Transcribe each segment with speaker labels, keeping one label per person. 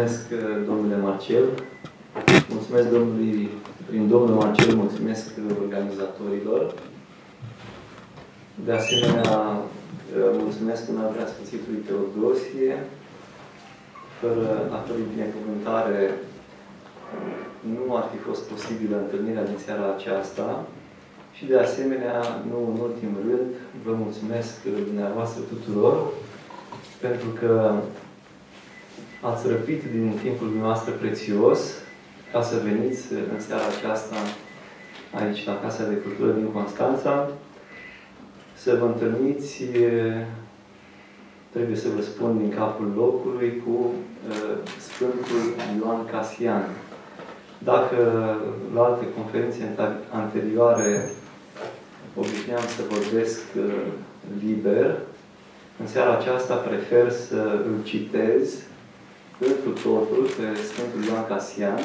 Speaker 1: Mulțumesc, domnule Marcel. Mulțumesc domnului, prin domnul Marcel, mulțumesc organizatorilor. De asemenea, mulțumesc în al Sfântitului Teodosie. Fără a cărui binecuvântare nu ar fi fost posibilă întâlnirea din seara aceasta. Și de asemenea, nu în ultimul rând, vă mulțumesc dumneavoastră tuturor pentru că ați răpit din timpul dumneavoastră prețios ca să veniți în seara aceasta aici la Casa de Cultură din Constanța, să vă întâlniți, trebuie să vă spun din capul locului, cu Sfântul Ioan Casian. Dacă la alte conferințe anterioare obișnuiam să vorbesc liber, în seara aceasta prefer să îl citez pentru totul pe Sfântul Ioan Casian.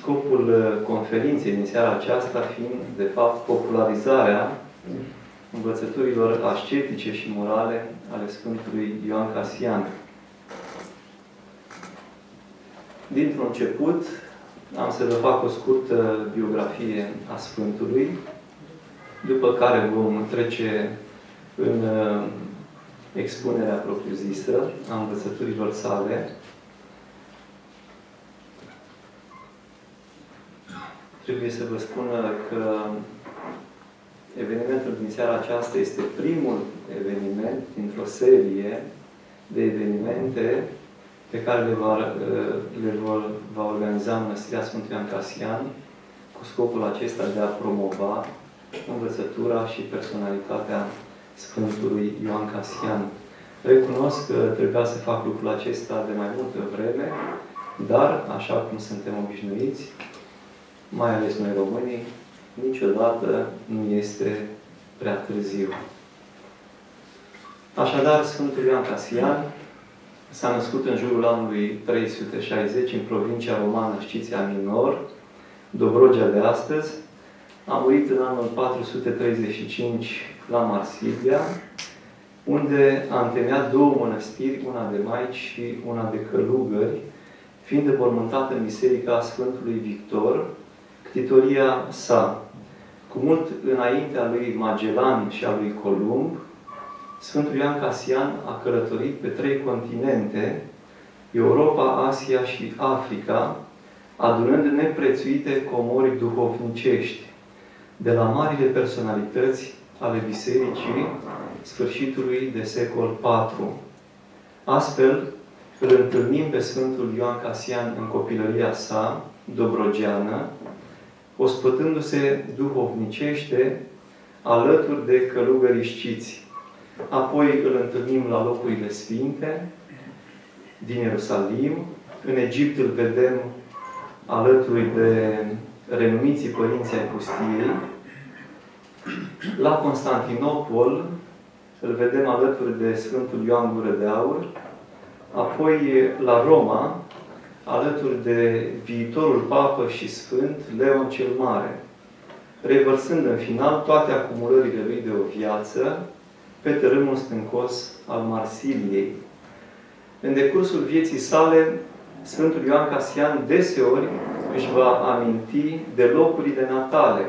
Speaker 1: Scopul uh, conferinței din seara aceasta fiind, de fapt, popularizarea învățăturilor ascetice și morale ale Sfântului Ioan Casian. Dintr-un început, am să vă fac o scurtă biografie a Sfântului, după care vom trece în uh, expunerea propriu-zisă a învățăturilor sale. Trebuie să vă spun că evenimentul din seara aceasta este primul eveniment dintr-o serie de evenimente pe care le va, le vor, va organiza Mănăstirea Sfântului Ancasian cu scopul acesta de a promova învățătura și personalitatea Sfântului Ioan Casian. Recunosc că trebuia să fac lucrul acesta de mai multă vreme, dar, așa cum suntem obișnuiți, mai ales noi românii, niciodată nu este prea târziu. Așadar, Sfântul Ioan Casian s-a născut în jurul anului 360 în provincia romană Știția Minor, Dobrogea de astăzi, a murit în anul 435 la Marsilia, unde a întemeiat două mănăstiri, una de maici și una de călugări, fiind mormântat în Biserica Sfântului Victor, ctitoria sa. Cu mult înaintea lui Magellan și a lui Columb, Sfântul Ioan Casian a călătorit pe trei continente, Europa, Asia și Africa, adunând neprețuite comori duhovnicești, de la marile personalități ale Bisericii sfârșitului de secol IV. Astfel, îl întâlnim pe Sfântul Ioan Casian în copilăria sa, dobrogeană, ospătându-se duhovnicește alături de călugării știți. Apoi îl întâlnim la locurile sfinte din Ierusalim. În Egipt îl vedem alături de renumiții părinții ai pustiei, la Constantinopol îl vedem alături de Sfântul Ioan Gură de Aur, apoi la Roma, alături de viitorul papă și sfânt Leon cel Mare, revărsând în final toate acumulările lui de o viață pe tărâmul stâncos al Marsiliei. În decursul vieții sale, Sfântul Ioan Casian deseori își va aminti de locurile natale,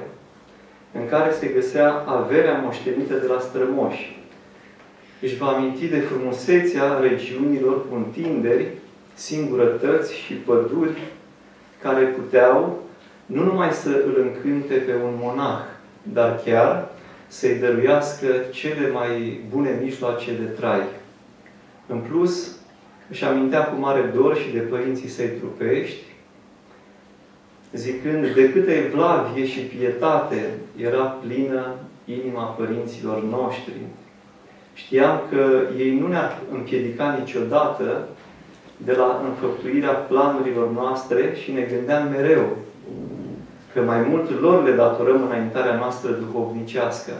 Speaker 1: în care se găsea averea moștenită de la strămoși. Își va aminti de frumusețea regiunilor cu întinderi, singurătăți și păduri care puteau nu numai să îl încânte pe un monah, dar chiar să-i dăruiască cele mai bune mijloace de trai. În plus, își amintea cu mare dor și de părinții săi trupești, zicând de câtă evlavie și pietate era plină inima părinților noștri. Știam că ei nu ne-ar împiedica niciodată de la înfăptuirea planurilor noastre și ne gândeam mereu că mai mult lor le datorăm înaintarea noastră duhovnicească.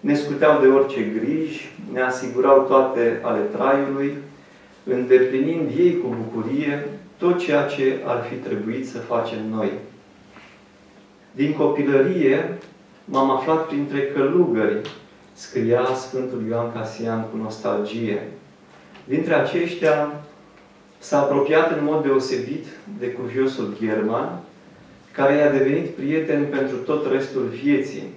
Speaker 1: Ne scuteau de orice griji, ne asigurau toate ale traiului, îndeplinind ei cu bucurie tot ceea ce ar fi trebuit să facem noi. Din copilărie m-am aflat printre călugări, scria Sfântul Ioan Casian cu nostalgie. Dintre aceștia s-a apropiat în mod deosebit de cuviosul German, care i-a devenit prieten pentru tot restul vieții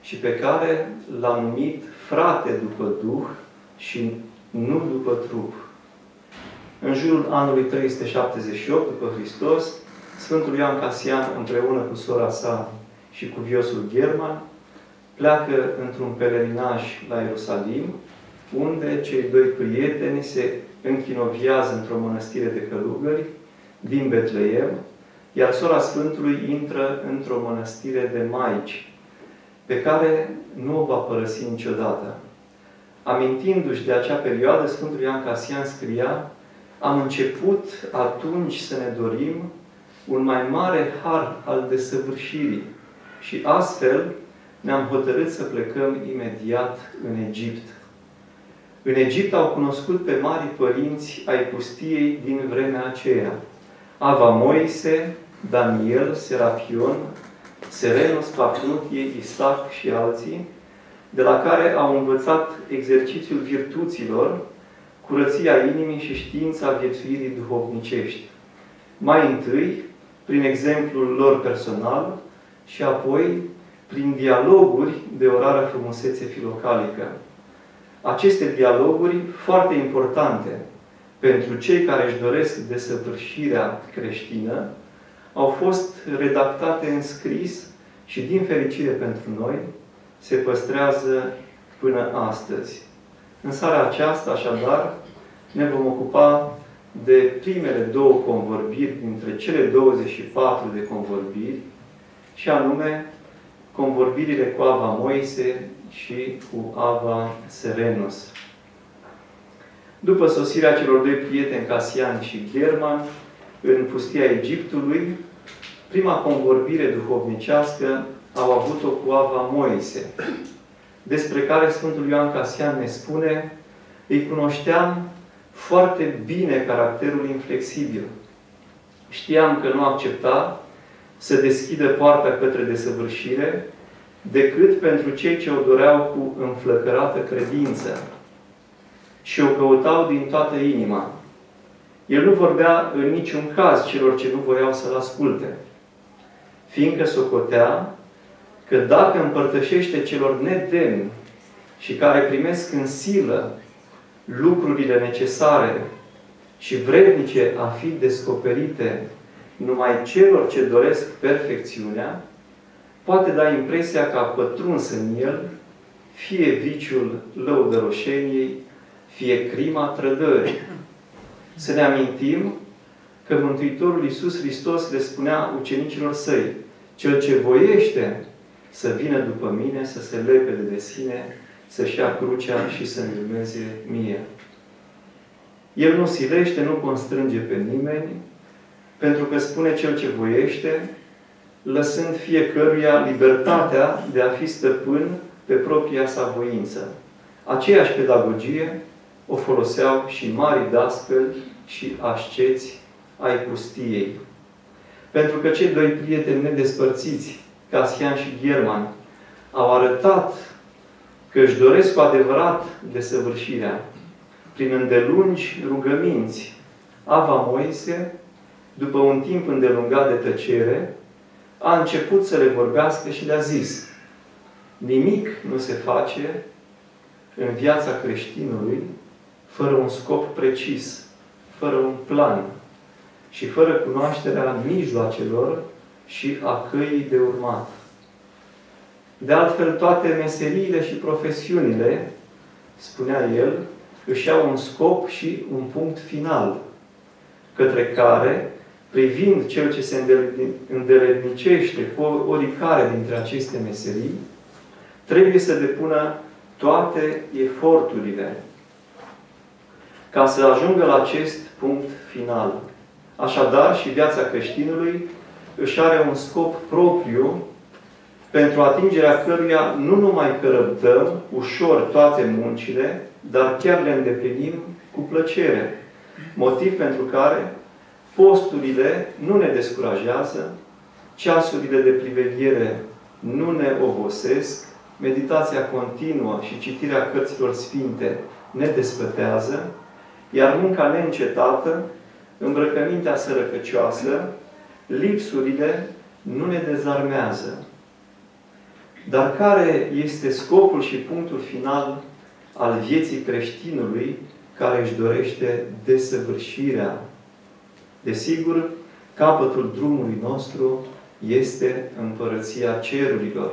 Speaker 1: și pe care l-a numit frate după Duh și nu după trup. În jurul anului 378 după Hristos, Sfântul Ioan Casian, împreună cu sora sa și cu viosul German, pleacă într-un pelerinaj la Ierusalim, unde cei doi prieteni se închinoviază într-o mănăstire de călugări din Betleem, iar sora Sfântului intră într-o mănăstire de maici, pe care nu o va părăsi niciodată. Amintindu-și de acea perioadă, Sfântul Ioan Casian scria Am început atunci să ne dorim un mai mare har al desăvârșirii și astfel ne-am hotărât să plecăm imediat în Egipt. În Egipt au cunoscut pe mari părinți ai pustiei din vremea aceea. Ava Moise, Daniel, Serapion, Serenos, Pafnutie, Isaac și alții, de la care au învățat exercițiul virtuților, curăția inimii și știința viețuirii duhovnicești. Mai întâi, prin exemplul lor personal și apoi prin dialoguri de o rară frumusețe filocalică. Aceste dialoguri, foarte importante pentru cei care își doresc desăvârșirea creștină, au fost redactate în scris și, din fericire pentru noi, se păstrează până astăzi. În seara aceasta, așadar, ne vom ocupa de primele două convorbiri dintre cele 24 de convorbiri, și anume convorbirile cu Ava Moise și cu Ava Serenos. După sosirea celor doi prieteni, Casian și German, în pustia Egiptului, prima convorbire duhovnicească au avut-o cu Ava Moise, despre care Sfântul Ioan Casian ne spune, îi cunoșteam foarte bine caracterul inflexibil. Știam că nu accepta să deschidă poarta către desăvârșire decât pentru cei ce o doreau cu înflăcărată credință și o căutau din toată inima. El nu vorbea în niciun caz celor ce nu voiau să-L asculte, fiindcă socotea că dacă împărtășește celor nedemni și care primesc în silă lucrurile necesare și vrednice a fi descoperite numai celor ce doresc perfecțiunea, poate da impresia că a pătruns în el fie viciul lăudăroșeniei, fie crima trădării. Să ne amintim că Mântuitorul Iisus Hristos le spunea ucenicilor săi, cel ce voiește să vină după mine, să se lepede de sine, să-și ia crucea și să-mi urmeze mie. El nu silește, nu constrânge pe nimeni, pentru că spune cel ce voiește, lăsând fiecăruia libertatea de a fi stăpân pe propria sa voință. Aceeași pedagogie o foloseau și mari dascăli și asceți ai pustiei. Pentru că cei doi prieteni nedespărțiți, Casian și German, au arătat că își doresc cu adevărat desăvârșirea prin îndelungi rugăminți. Ava Moise, după un timp îndelungat de tăcere, a început să le vorbească și le-a zis nimic nu se face în viața creștinului fără un scop precis, fără un plan și fără cunoașterea mijloacelor și a căii de urmat. De altfel, toate meseriile și profesiunile, spunea el, își au un scop și un punct final, către care, privind cel ce se îndeletnicește cu oricare dintre aceste meserii, trebuie să depună toate eforturile ca să ajungă la acest punct final. Așadar, și viața creștinului își are un scop propriu pentru atingerea căruia nu numai că răbdăm ușor toate muncile, dar chiar le îndeplinim cu plăcere. Motiv pentru care posturile nu ne descurajează, ceasurile de priveghere nu ne obosesc, meditația continuă și citirea cărților sfinte ne despătează, iar munca neîncetată, îmbrăcămintea sărăcăcioasă, lipsurile nu ne dezarmează. Dar care este scopul și punctul final al vieții creștinului care își dorește desăvârșirea? Desigur, capătul drumului nostru este împărăția cerurilor.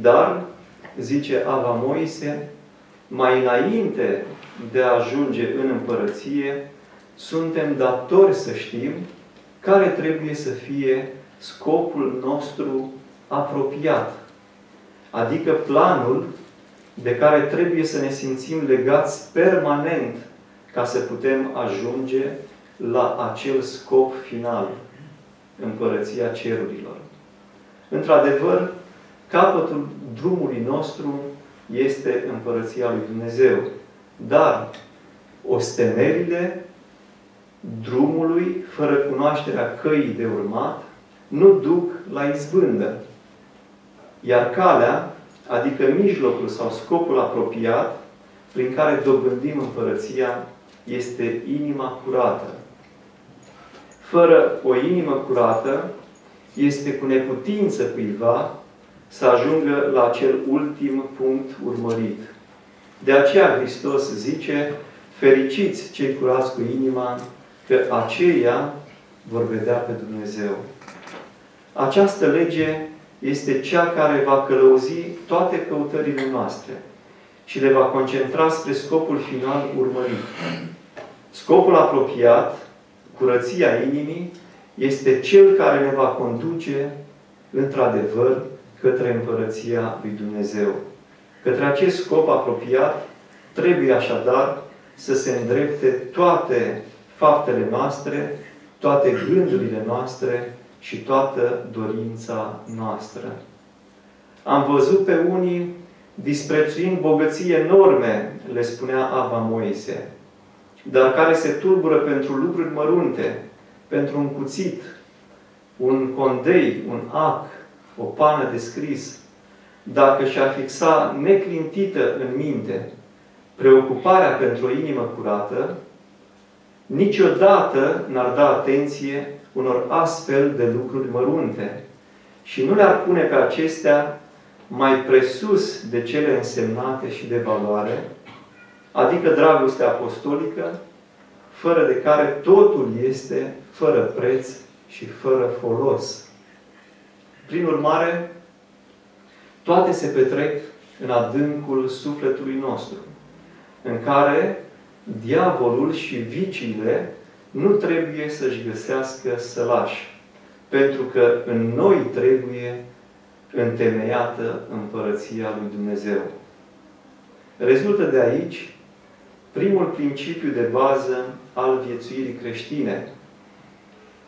Speaker 1: Dar, zice Ava Moise, mai înainte de a ajunge în împărăție, suntem datori să știm care trebuie să fie scopul nostru apropiat. Adică planul de care trebuie să ne simțim legați permanent ca să putem ajunge la acel scop final, împărăția cerurilor. Într-adevăr, capătul drumului nostru este împărăția lui Dumnezeu. Dar ostenerile drumului, fără cunoașterea căii de urmat, nu duc la izbândă. Iar calea, adică mijlocul sau scopul apropiat, prin care dobândim împărăția, este inima curată. Fără o inimă curată, este cu neputință cuiva să ajungă la acel ultim punct urmărit. De aceea Hristos zice, fericiți cei curați cu inima, că aceia vor vedea pe Dumnezeu. Această lege este cea care va călăuzi toate căutările noastre și le va concentra spre scopul final urmărit. Scopul apropiat, curăția inimii, este cel care ne va conduce, într-adevăr, către Împărăția lui Dumnezeu. Către acest scop apropiat, trebuie așadar să se îndrepte toate faptele noastre, toate gândurile noastre și toată dorința noastră. Am văzut pe unii disprețuind bogății enorme, le spunea Ava Moise, dar care se tulbură pentru lucruri mărunte, pentru un cuțit, un condei, un ac, o pană de scris, dacă și-ar fixa neclintită în minte preocuparea pentru o inimă curată, niciodată n-ar da atenție unor astfel de lucruri mărunte și nu le-ar pune pe acestea mai presus de cele însemnate și de valoare, adică dragostea apostolică, fără de care totul este fără preț și fără folos. Prin urmare, toate se petrec în adâncul sufletului nostru, în care diavolul și viciile nu trebuie să-și găsească sălași, pentru că în noi trebuie întemeiată împărăția lui Dumnezeu. Rezultă de aici primul principiu de bază al viețuirii creștine.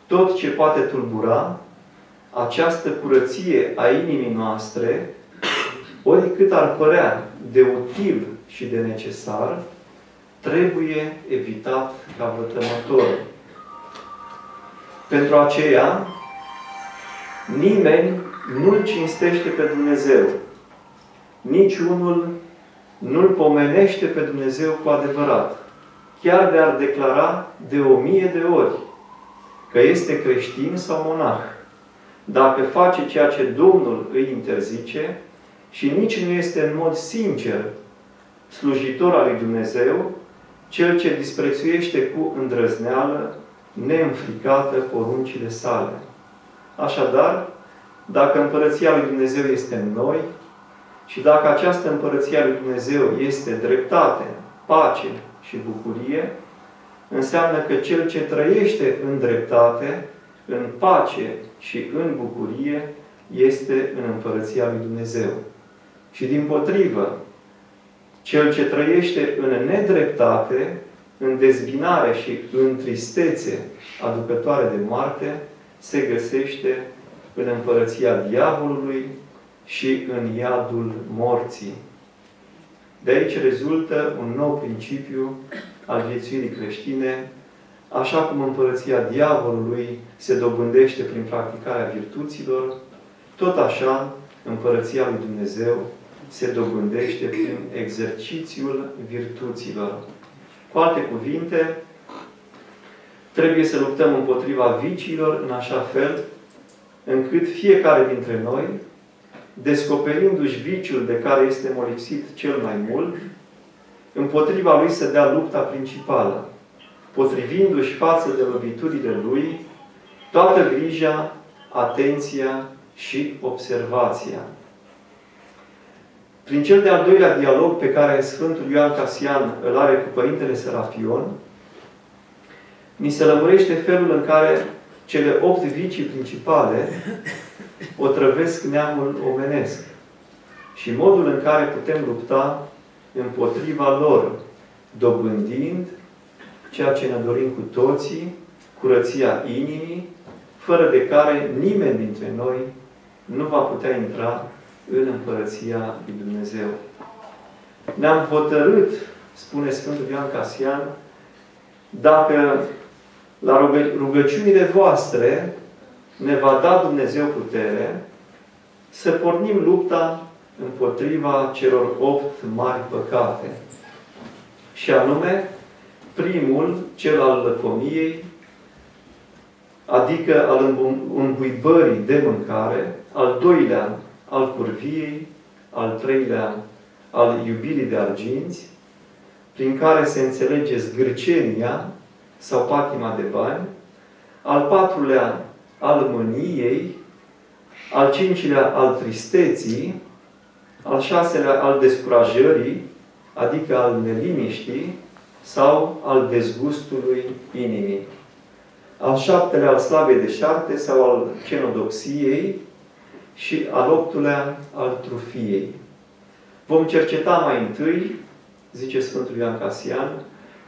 Speaker 1: Tot ce poate tulbura această curăție a inimii noastre, oricât ar părea de util și de necesar, trebuie evitat ca vătămător. Pentru aceea, nimeni nu-L cinstește pe Dumnezeu. Nici unul nu-L pomenește pe Dumnezeu cu adevărat. Chiar de-ar declara de o mie de ori că este creștin sau monah. Dacă face ceea ce Domnul îi interzice și nici nu este în mod sincer slujitor al lui Dumnezeu, cel ce disprețuiește cu îndrăzneală, neînfricată poruncile sale. Așadar, dacă Împărăția lui Dumnezeu este în noi și dacă această Împărăția lui Dumnezeu este dreptate, pace și bucurie, înseamnă că cel ce trăiește în dreptate, în pace și în bucurie, este în Împărăția lui Dumnezeu. Și din potrivă, cel ce trăiește în nedreptate, în dezbinare și în tristețe aducătoare de moarte, se găsește în împărăția diavolului și în iadul morții. De aici rezultă un nou principiu al viețuirii creștine, așa cum împărăția diavolului se dobândește prin practicarea virtuților, tot așa împărăția lui Dumnezeu se dobândește prin exercițiul virtuților. Cu alte cuvinte, trebuie să luptăm împotriva viciilor în așa fel încât fiecare dintre noi, descoperindu-și viciul de care este molipsit cel mai mult, împotriva lui să dea lupta principală, potrivindu-și față de loviturile lui toată grija, atenția și observația. Prin cel de-al doilea dialog pe care Sfântul Ioan Casian îl are cu Părintele Serafion, ni se lămurește felul în care cele opt vicii principale otrăvesc neamul omenesc și modul în care putem lupta împotriva lor, dobândind ceea ce ne dorim cu toții, curăția inimii, fără de care nimeni dintre noi nu va putea intra în Împărăția lui Dumnezeu. Ne-am hotărât, spune Sfântul Ioan Casian, dacă la rugăciunile voastre ne va da Dumnezeu putere să pornim lupta împotriva celor opt mari păcate. Și anume, primul, cel al lăcomiei, adică al îmbuibării de mâncare, al doilea, al curviei, al treilea, al iubirii de arginți, prin care se înțelege zgârcenia sau patima de bani, al patrulea, al mâniei, al cincilea, al tristeții, al șaselea, al descurajării, adică al neliniștii, sau al dezgustului inimii. Al șaptelea, al slavei de șarte sau al cenodoxiei și al optulea, al trufiei. Vom cerceta mai întâi, zice Sfântul Ioan Casian,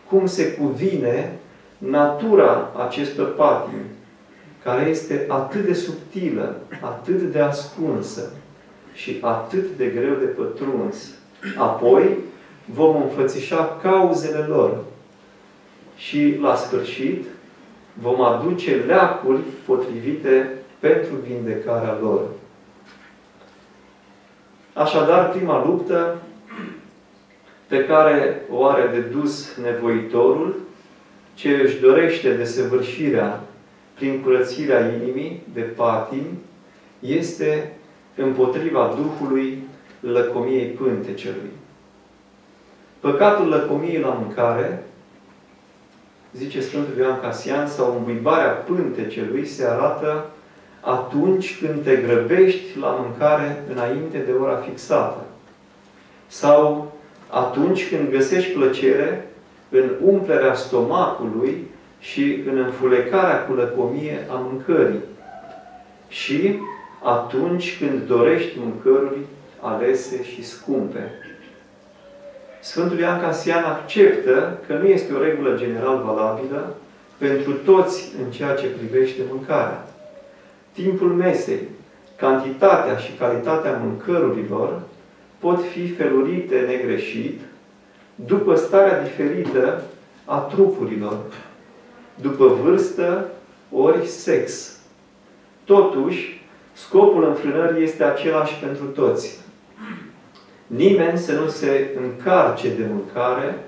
Speaker 1: cum se cuvine natura acestor patimi, care este atât de subtilă, atât de ascunsă și atât de greu de pătruns. Apoi vom înfățișa cauzele lor și, la sfârșit, vom aduce leacuri potrivite pentru vindecarea lor. Așadar, prima luptă pe care o are de dus nevoitorul, ce își dorește desăvârșirea prin curățirea inimii de patim, este împotriva Duhului lăcomiei pântecelui. Păcatul lăcomiei la mâncare, zice Sfântul Ioan Casian, sau îmbuibarea pântecelui se arată atunci când te grăbești la mâncare înainte de ora fixată. Sau atunci când găsești plăcere în umplerea stomacului și în înfulecarea cu lăcomie a mâncării. Și atunci când dorești mâncăruri alese și scumpe. Sfântul Ioan Casian acceptă că nu este o regulă general valabilă pentru toți în ceea ce privește mâncarea. Timpul mesei, cantitatea și calitatea mâncărurilor pot fi felurite negreșit după starea diferită a trupurilor, după vârstă ori sex. Totuși, scopul înfrânării este același pentru toți. Nimeni să nu se încarce de mâncare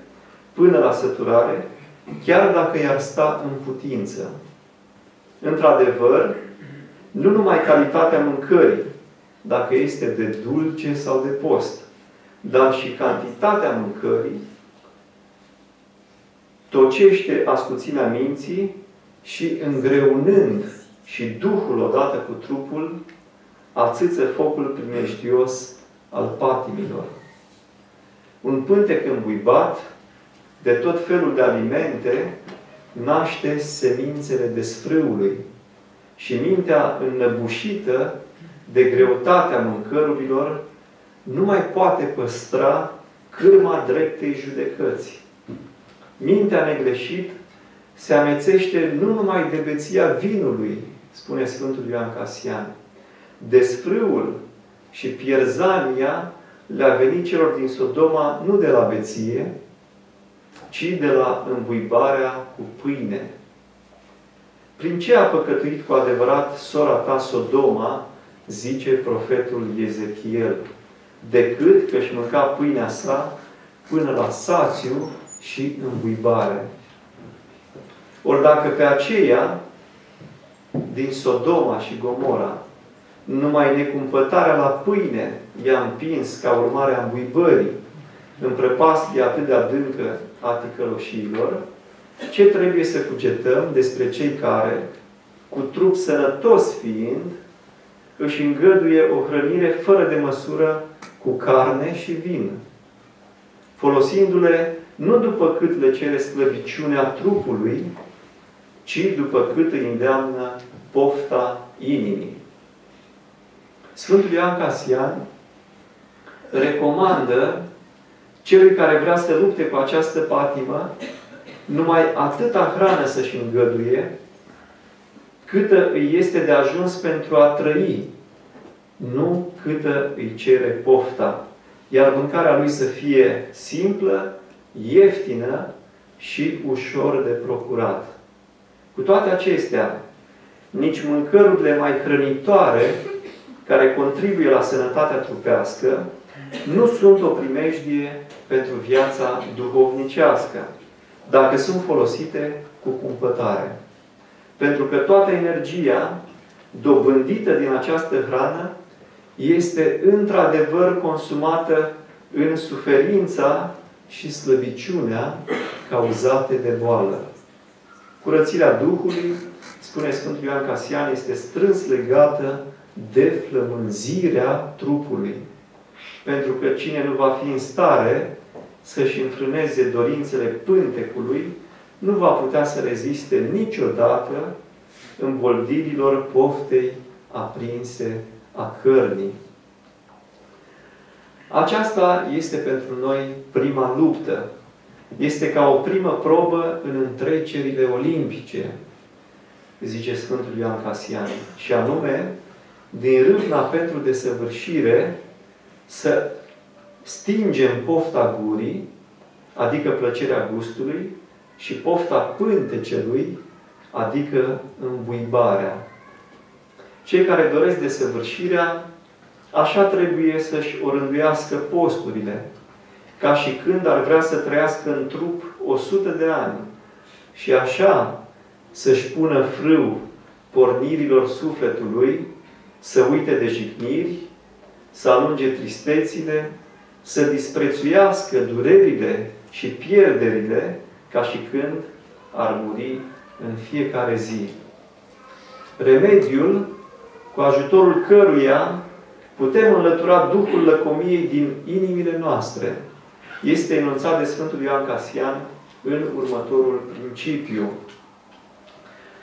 Speaker 1: până la săturare, chiar dacă i-ar sta în putință. Într-adevăr, nu numai calitatea mâncării, dacă este de dulce sau de post, dar și cantitatea mâncării tocește ascuțimea minții și îngreunând și Duhul odată cu trupul, ațâță focul primeștios al patimilor. Un pântec îmbuibat de tot felul de alimente naște semințele desfrâului și mintea înnăbușită de greutatea mâncărurilor nu mai poate păstra cârma dreptei judecăți. Mintea negreșit se amețește nu numai de beția vinului, spune Sfântul Ioan Casian. Desfrâul și pierzania le-a venit celor din Sodoma nu de la beție, ci de la îmbuibarea cu pâine. Prin ce a păcătuit cu adevărat sora ta Sodoma, zice profetul Ezechiel, decât că își mânca pâinea sa până la sațiu și îmbuibare. Ori dacă pe aceea din Sodoma și Gomora numai necumpătarea la pâine i-a împins ca urmare a îmbuibării în prăpastie atât de adâncă a ticăloșiilor, ce trebuie să cugetăm despre cei care, cu trup sănătos fiind, își îngăduie o hrănire fără de măsură cu carne și vin, folosindu-le nu după cât le cere slăbiciunea trupului, ci după cât îi îndeamnă pofta inimii. Sfântul Ioan Casian recomandă celui care vrea să lupte cu această patimă numai atâta hrană să-și îngăduie, câtă îi este de ajuns pentru a trăi, nu câtă îi cere pofta. Iar mâncarea lui să fie simplă, ieftină și ușor de procurat. Cu toate acestea, nici mâncărurile mai hrănitoare, care contribuie la sănătatea trupească, nu sunt o primejdie pentru viața duhovnicească, dacă sunt folosite cu cumpătare. Pentru că toată energia dobândită din această hrană este într-adevăr consumată în suferința și slăbiciunea cauzate de boală. Curățirea Duhului, spune Sfântul Ioan Casian, este strâns legată de flămânzirea trupului. Pentru că cine nu va fi în stare să-și înfrâneze dorințele pântecului, nu va putea să reziste niciodată învoldirilor poftei aprinse a cărnii. Aceasta este pentru noi prima luptă. Este ca o primă probă în întrecerile olimpice, zice Sfântul Ioan Casian. Și anume, din râvna pentru desăvârșire, să stingem pofta gurii, adică plăcerea gustului, și pofta pântecelui, adică îmbuibarea. Cei care doresc desăvârșirea, așa trebuie să-și orânduiască posturile, ca și când ar vrea să trăiască în trup o sută de ani. Și așa să-și pună frâu pornirilor sufletului, să uite de jigniri, să alunge tristețile, să disprețuiască durerile și pierderile, ca și când ar muri în fiecare zi. Remediul, cu ajutorul căruia putem înlătura Duhul lăcomiei din inimile noastre, este enunțat de Sfântul Ioan Casian în următorul principiu.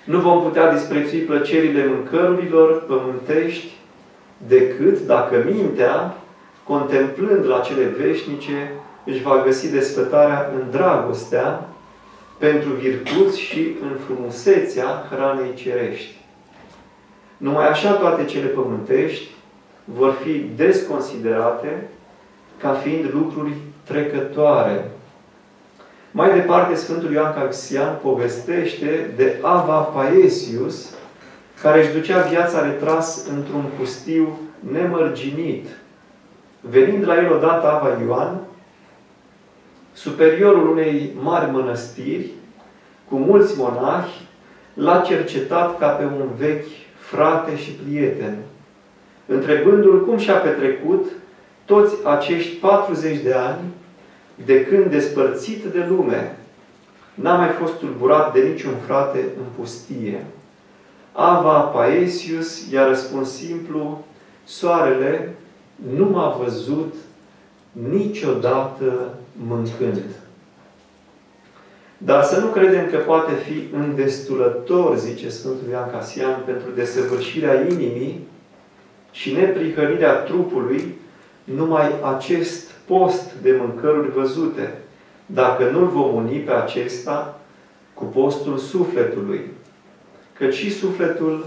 Speaker 1: Nu vom putea disprețui plăcerile mâncărurilor pământești decât dacă mintea, contemplând la cele veșnice, își va găsi desfătarea în dragostea pentru virtuți și în frumusețea hranei cerești. Numai așa toate cele pământești vor fi desconsiderate ca fiind lucruri trecătoare. Mai departe, Sfântul Ioan Caxian povestește de Ava Paesius, care își ducea viața retras într-un pustiu nemărginit. Venind la el odată Ava Ioan, superiorul unei mari mănăstiri, cu mulți monahi, l-a cercetat ca pe un vechi frate și prieten, întrebându-l cum și-a petrecut toți acești 40 de ani de când despărțit de lume, n-a mai fost tulburat de niciun frate în pustie. Ava Paesius i-a răspuns simplu, soarele nu m-a văzut niciodată mâncând. Dar să nu credem că poate fi îndestulător, zice Sfântul Ioan Casian, pentru desăvârșirea inimii și neprihănirea trupului numai acest post de mâncăruri văzute, dacă nu-l vom uni pe acesta cu postul sufletului. Căci și sufletul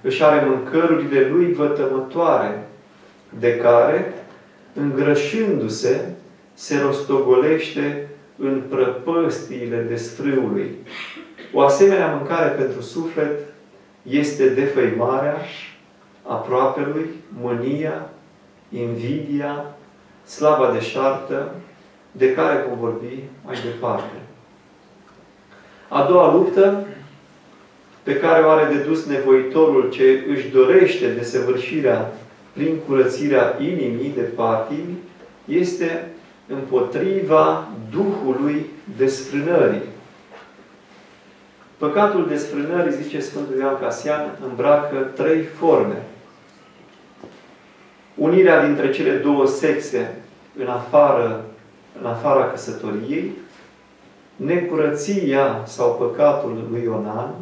Speaker 1: își are mâncărurile lui vătămătoare, de care, îngrășându-se, se rostogolește în prăpăstiile desfrâului. O asemenea mâncare pentru suflet este defăimarea aproapelui, mânia, invidia, slava deșartă, de care vom vorbi mai departe. A doua luptă pe care o are de dus nevoitorul ce își dorește desăvârșirea prin curățirea inimii de patimi, este împotriva Duhului desfrânării. Păcatul desfrânării, zice Sfântul Ioan Casian, îmbracă trei forme. Unirea dintre cele două sexe în afară, în afara căsătoriei, necurăția sau păcatul lui Ionan,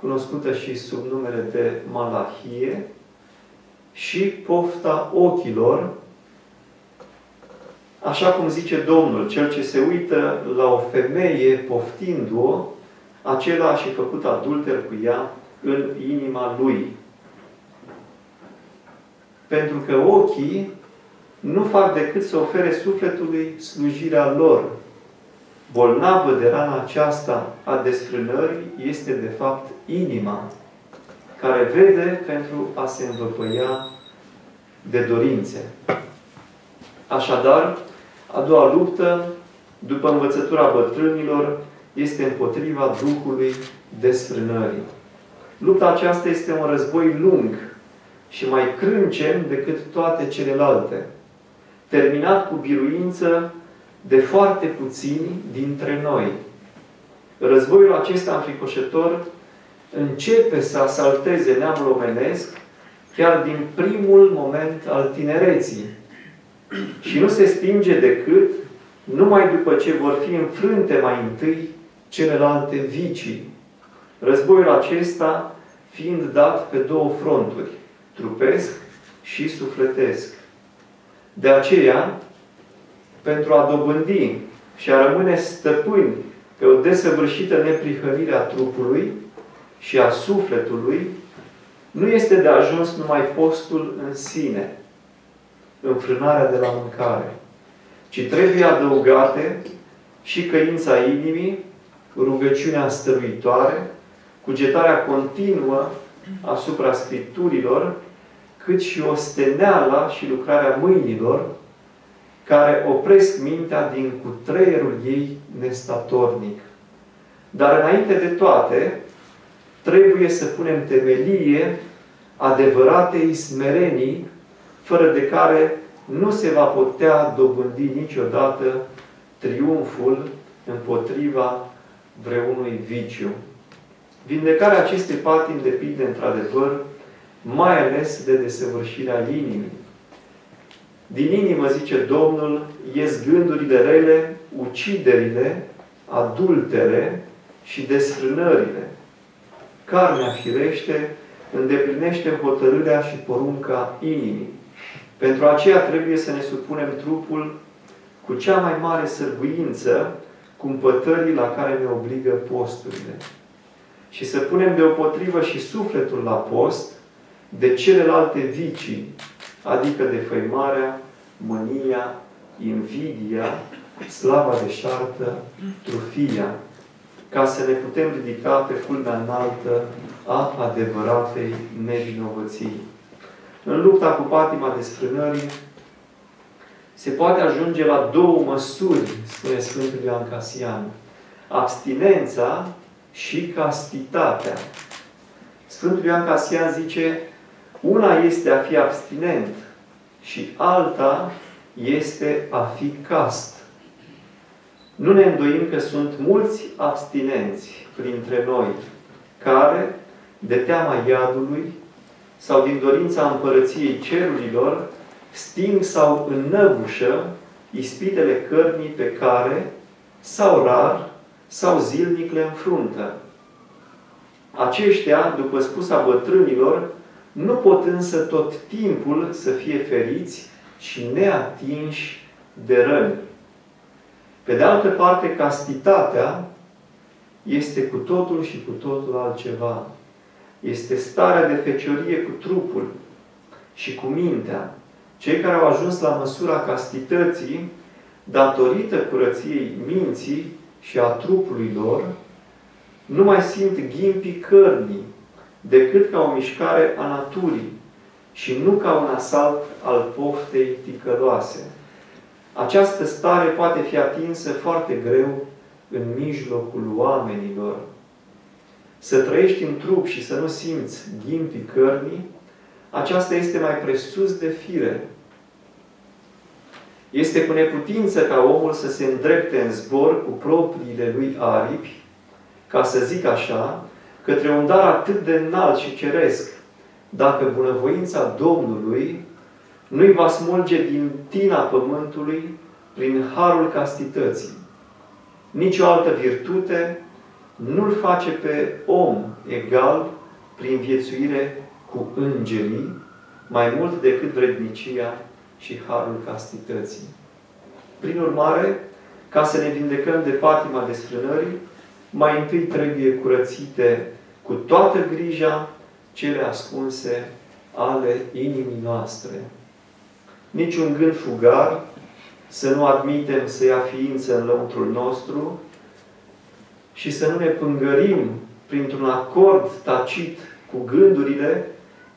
Speaker 1: cunoscută și sub numele de Malahie, și pofta ochilor, așa cum zice Domnul, cel ce se uită la o femeie poftindu-o, acela a și făcut adulter cu ea în inima lui. Pentru că ochii nu fac decât să ofere sufletului slujirea lor. Bolnavă de rana aceasta a desfrânării este de fapt inima, care vede pentru a se învăpăia de dorințe. Așadar, a doua luptă, după învățătura bătrânilor, este împotriva Duhului desfrânării. Lupta aceasta este un război lung și mai crâncen decât toate celelalte, terminat cu biruință de foarte puțini dintre noi. Războiul acesta înfricoșător începe să asalteze neamul omenesc chiar din primul moment al tinereții. Și nu se stinge decât numai după ce vor fi înfrânte mai întâi celelalte vicii. Războiul acesta fiind dat pe două fronturi, trupesc și sufletesc. De aceea, pentru a dobândi și a rămâne stăpâni pe o desăvârșită neprihănire a trupului și a sufletului, nu este de ajuns numai postul în sine, înfrânarea de la mâncare, ci trebuie adăugate și căința inimii, rugăciunea stăruitoare, cugetarea continuă asupra Scripturilor, cât și osteneala și lucrarea mâinilor, care opresc mintea din cutreierul ei nestatornic. Dar înainte de toate, trebuie să punem temelie adevăratei smerenii, fără de care nu se va putea dobândi niciodată triumful împotriva vreunui viciu. Vindecarea acestei patimi depinde, într-adevăr, mai ales de desăvârșirea inimii. Din inimă, zice Domnul, ies gândurile rele, uciderile, adultere și desfrânările. Carnea firește îndeplinește hotărârea și porunca inimii. Pentru aceea trebuie să ne supunem trupul cu cea mai mare sârguință cumpătării la care ne obligă posturile. Și să punem deopotrivă și sufletul la post de celelalte vicii, adică de făimarea, mânia, invidia, slava deșartă, trufia, ca să ne putem ridica pe culmea înaltă a adevăratei nevinovății. În lupta cu patima desfrânării, se poate ajunge la două măsuri, spune Sfântul Ioan Casian. Abstinența și castitatea. Sfântul Ioan Casian zice, una este a fi abstinent și alta este a fi cast. Nu ne îndoim că sunt mulți abstinenți printre noi, care, de teama iadului sau din dorința împărăției cerurilor, sting sau înnăbușă ispitele cărnii pe care, sau rar, sau zilnic le înfruntă. Aceștia, după spusa bătrânilor, nu pot însă tot timpul să fie feriți și neatinși de răni. Pe de altă parte, castitatea este cu totul și cu totul altceva. Este starea de feciorie cu trupul și cu mintea. Cei care au ajuns la măsura castității, datorită curăției minții și a trupului lor, nu mai simt ghimpii cărnii, decât ca o mișcare a naturii și nu ca un asalt al poftei ticăloase. Această stare poate fi atinsă foarte greu în mijlocul oamenilor. Să trăiești în trup și să nu simți ghimpii cărnii, aceasta este mai presus de fire. Este cu neputință ca omul să se îndrepte în zbor cu propriile lui aripi, ca să zic așa, către un dar atât de înalt și ceresc, dacă bunăvoința Domnului nu-i va smulge din tina pământului prin harul castității. Nici o altă virtute nu-l face pe om egal prin viețuire cu îngerii, mai mult decât vrednicia și harul castității. Prin urmare, ca să ne vindecăm de patima desfrânării, mai întâi trebuie curățite cu toată grija cele ascunse ale inimii noastre. Niciun gând fugar să nu admitem să ia ființă în lăuntrul nostru și să nu ne pângărim printr-un acord tacit cu gândurile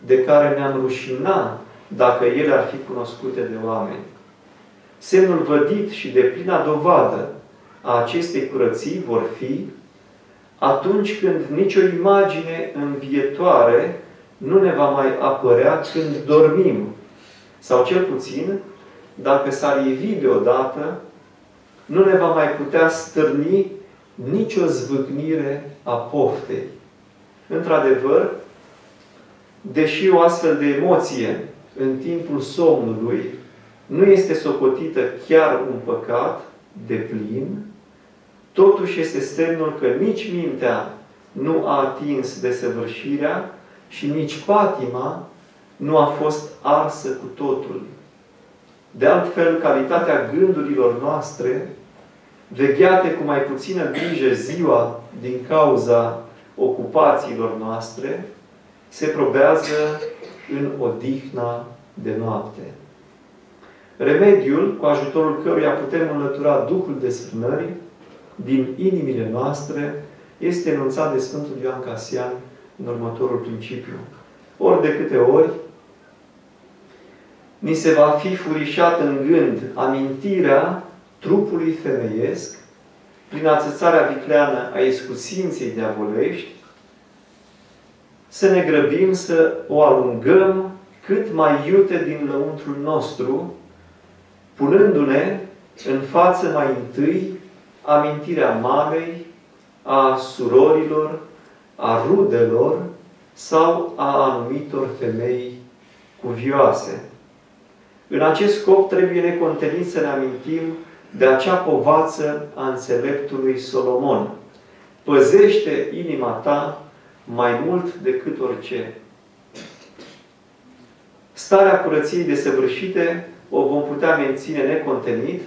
Speaker 1: de care ne-am rușinat dacă ele ar fi cunoscute de oameni. Semnul vădit și de plină dovadă a acestei curății vor fi atunci când nicio imagine învietoare nu ne va mai apărea când dormim. Sau cel puțin, dacă s-ar ivi deodată, nu ne va mai putea stârni nicio zvâcnire a poftei. Într-adevăr, deși o astfel de emoție în timpul somnului nu este socotită chiar un păcat de plin, totuși este semnul că nici mintea nu a atins desăvârșirea și nici patima nu a fost arsă cu totul. De altfel, calitatea gândurilor noastre, vegheate cu mai puțină grijă ziua din cauza ocupațiilor noastre, se probează în odihna de noapte. Remediul, cu ajutorul căruia putem înlătura Duhul desfrânării din inimile noastre, este enunțat de Sfântul Ioan Casian în următorul principiu. Ori de câte ori ni se va fi furișat în gând amintirea trupului femeiesc, prin ațățarea vicleană a iscusinței diavolești, să ne grăbim să o alungăm cât mai iute din lăuntrul nostru, punându-ne în față mai întâi amintirea mamei, a surorilor, a rudelor sau a anumitor femei cuvioase. În acest scop trebuie necontenit să ne amintim de acea povață a înțeleptului Solomon. Păzește inima ta mai mult decât orice. Starea curăției desăvârșite o vom putea menține necontenit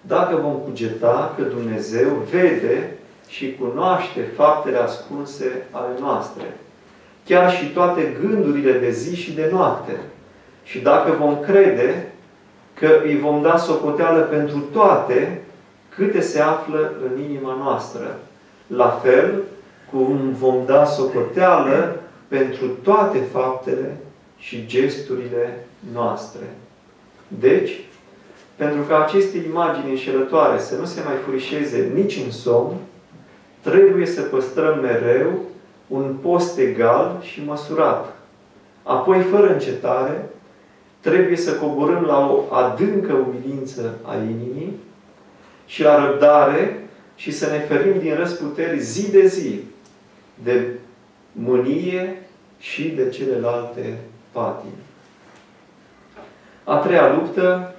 Speaker 1: dacă vom cugeta că Dumnezeu vede și cunoaște faptele ascunse ale noastre. Chiar și toate gândurile de zi și de noapte. Și dacă vom crede că îi vom da socoteală pentru toate câte se află în inima noastră. La fel cum vom da socoteală pentru toate faptele și gesturile noastre. Deci, pentru ca aceste imagini înșelătoare să nu se mai furișeze nici în somn, trebuie să păstrăm mereu un post egal și măsurat. Apoi, fără încetare, trebuie să coborâm la o adâncă umilință a inimii și la răbdare și să ne ferim din răsputeri zi de zi de mânie și de celelalte patimi. A treia luptă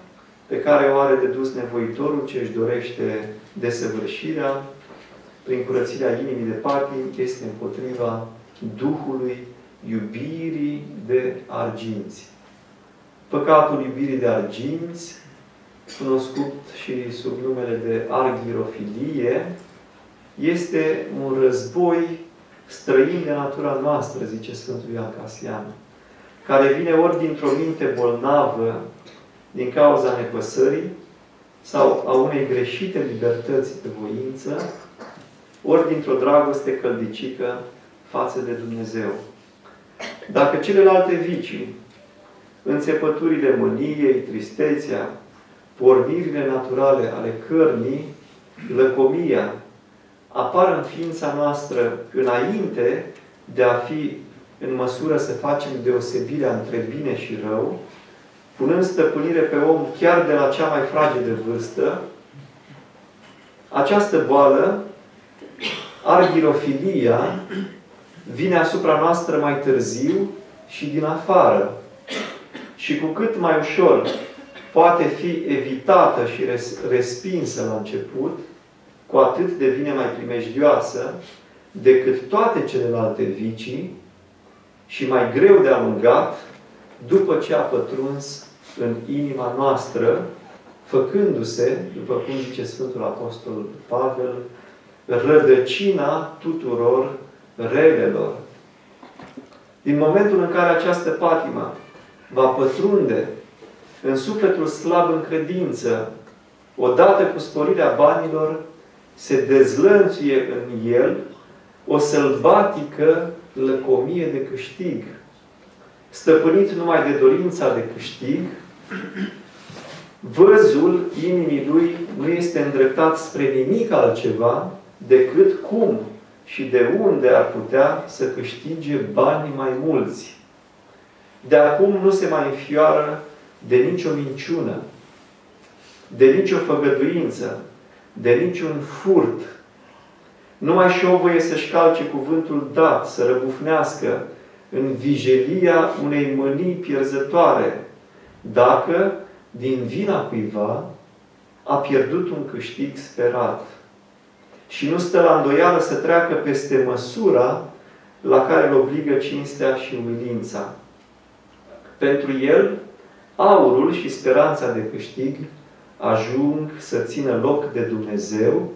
Speaker 1: pe care o are de dus nevoitorul ce își dorește desăvârșirea prin curățirea inimii de patimi este împotriva Duhului iubirii de arginți. Păcatul iubirii de arginți, cunoscut și sub numele de arghirofilie, este un război străin de natura noastră, zice Sfântul Ioan Casian, care vine ori dintr-o minte bolnavă din cauza nepăsării sau a unei greșite libertăți de voință, ori dintr-o dragoste căldicică față de Dumnezeu. Dacă celelalte vicii înțepăturile mâniei, tristețea, pornirile naturale ale cărnii, lăcomia, apar în ființa noastră înainte de a fi în măsură să facem deosebirea între bine și rău, punând stăpânire pe om chiar de la cea mai fragedă vârstă, această boală, argirofilia, vine asupra noastră mai târziu și din afară. Și cu cât mai ușor poate fi evitată și respinsă la început, cu atât devine mai primejdioasă decât toate celelalte vicii și mai greu de alungat după ce a pătruns în inima noastră, făcându-se, după cum zice Sfântul Apostol Pavel, rădăcina tuturor relelor. Din momentul în care această patimă va pătrunde în sufletul slab în credință, odată cu sporirea banilor, se dezlănțuie în el o sălbatică lăcomie de câștig. Stăpânit numai de dorința de câștig, văzul inimii lui nu este îndreptat spre nimic altceva decât cum și de unde ar putea să câștige bani mai mulți. De acum nu se mai înfioară de nicio minciună, de nicio făgăduință, de niciun furt. Nu mai și o voie să-și calce cuvântul dat, să răbufnească în vijelia unei mânii pierzătoare, dacă, din vina cuiva, a pierdut un câștig sperat. Și nu stă la îndoială să treacă peste măsura la care îl obligă cinstea și umilința. Pentru el, aurul și speranța de câștig ajung să țină loc de Dumnezeu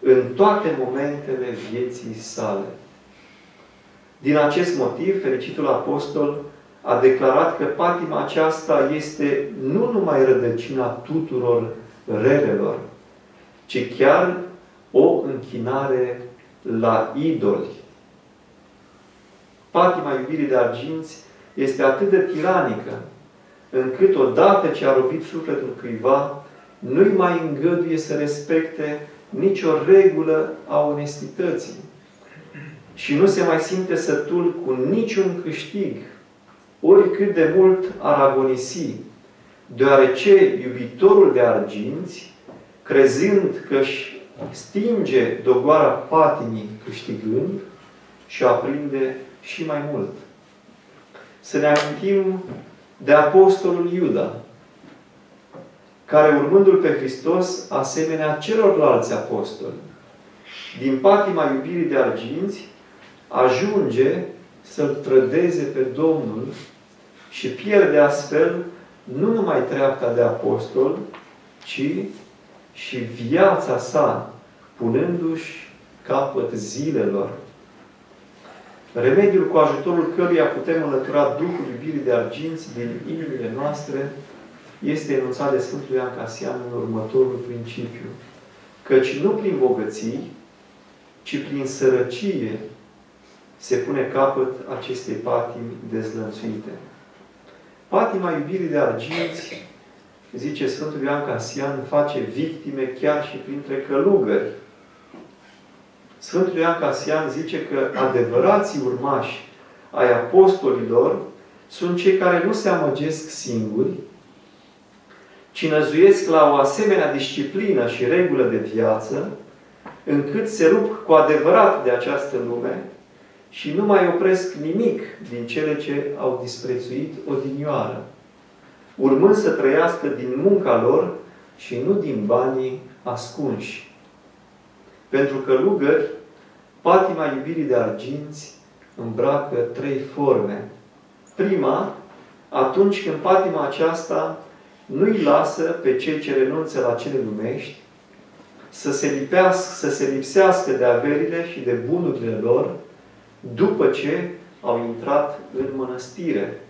Speaker 1: în toate momentele vieții sale. Din acest motiv, fericitul apostol a declarat că patima aceasta este nu numai rădăcina tuturor relelor, ci chiar o închinare la idoli. Patima iubirii de arginți este atât de tiranică, încât odată ce a robit sufletul cuiva, nu-i mai îngăduie să respecte nicio regulă a onestității. Și nu se mai simte sătul cu niciun câștig, oricât de mult ar agonisi, deoarece iubitorul de arginți, crezând că își stinge dogoara patimii câștigând, și aprinde și mai mult. Să ne amintim de Apostolul Iuda, care urmându-L pe Hristos, asemenea celorlalți apostoli, din patima iubirii de arginți, ajunge să-L trădeze pe Domnul și pierde astfel nu numai treapta de apostol, ci și viața sa, punându-și capăt zilelor. Remediul cu ajutorul căruia putem înlătura Duhul iubirii de arginți din inimile noastre este enunțat de Sfântul Ioan Casian în următorul principiu. Căci nu prin bogății, ci prin sărăcie se pune capăt acestei patimi dezlănțuite. Patima iubirii de arginți, zice Sfântul Ioan Casian, face victime chiar și printre călugări. Sfântul Ioan Casian zice că adevărații urmași ai apostolilor sunt cei care nu se amăgesc singuri, ci năzuiesc la o asemenea disciplină și regulă de viață, încât se rup cu adevărat de această lume și nu mai opresc nimic din cele ce au disprețuit odinioară, urmând să trăiască din munca lor și nu din banii ascunși. Pentru că lugări, patima iubirii de arginți îmbracă trei forme. Prima, atunci când patima aceasta nu-i lasă pe cei ce renunță la cele lumești să se, lipească, să se lipsească de averile și de bunurile lor după ce au intrat în mănăstire.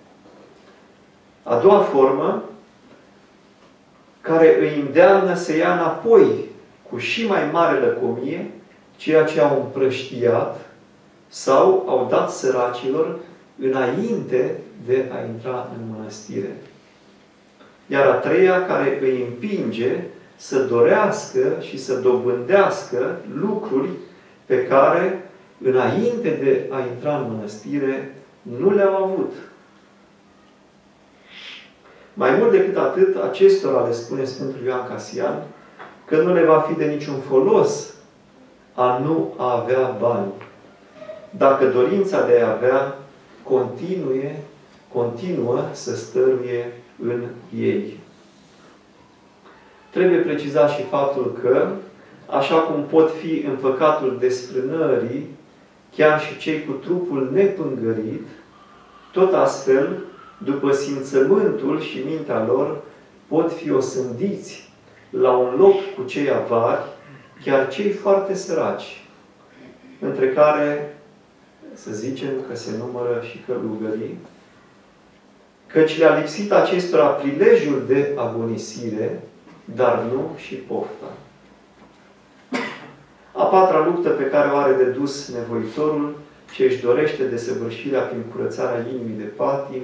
Speaker 1: A doua formă, care îi îndeamnă să ia înapoi cu și mai mare lăcomie ceea ce au împrăștiat sau au dat săracilor înainte de a intra în mănăstire. iar a treia care îi împinge să dorească și să dobândească lucruri pe care, înainte de a intra în mănăstire, nu le-au avut. Mai mult decât atât, acestora le spune Sfântul Ioan Casian că nu le va fi de niciun folos a nu avea bani. Dacă dorința de a avea continue, continuă să stăruie în ei. Trebuie precizat și faptul că, așa cum pot fi în păcatul desfrânării, chiar și cei cu trupul nepângărit, tot astfel, după simțământul și mintea lor, pot fi osândiți la un loc cu cei avari, chiar cei foarte săraci, între care, să zicem că se numără și călugării, căci le-a lipsit acestora prilejul de agonisire, dar nu și pofta. A patra luptă pe care o are de dus nevoitorul, ce își dorește desăvârșirea prin curățarea inimii de patim,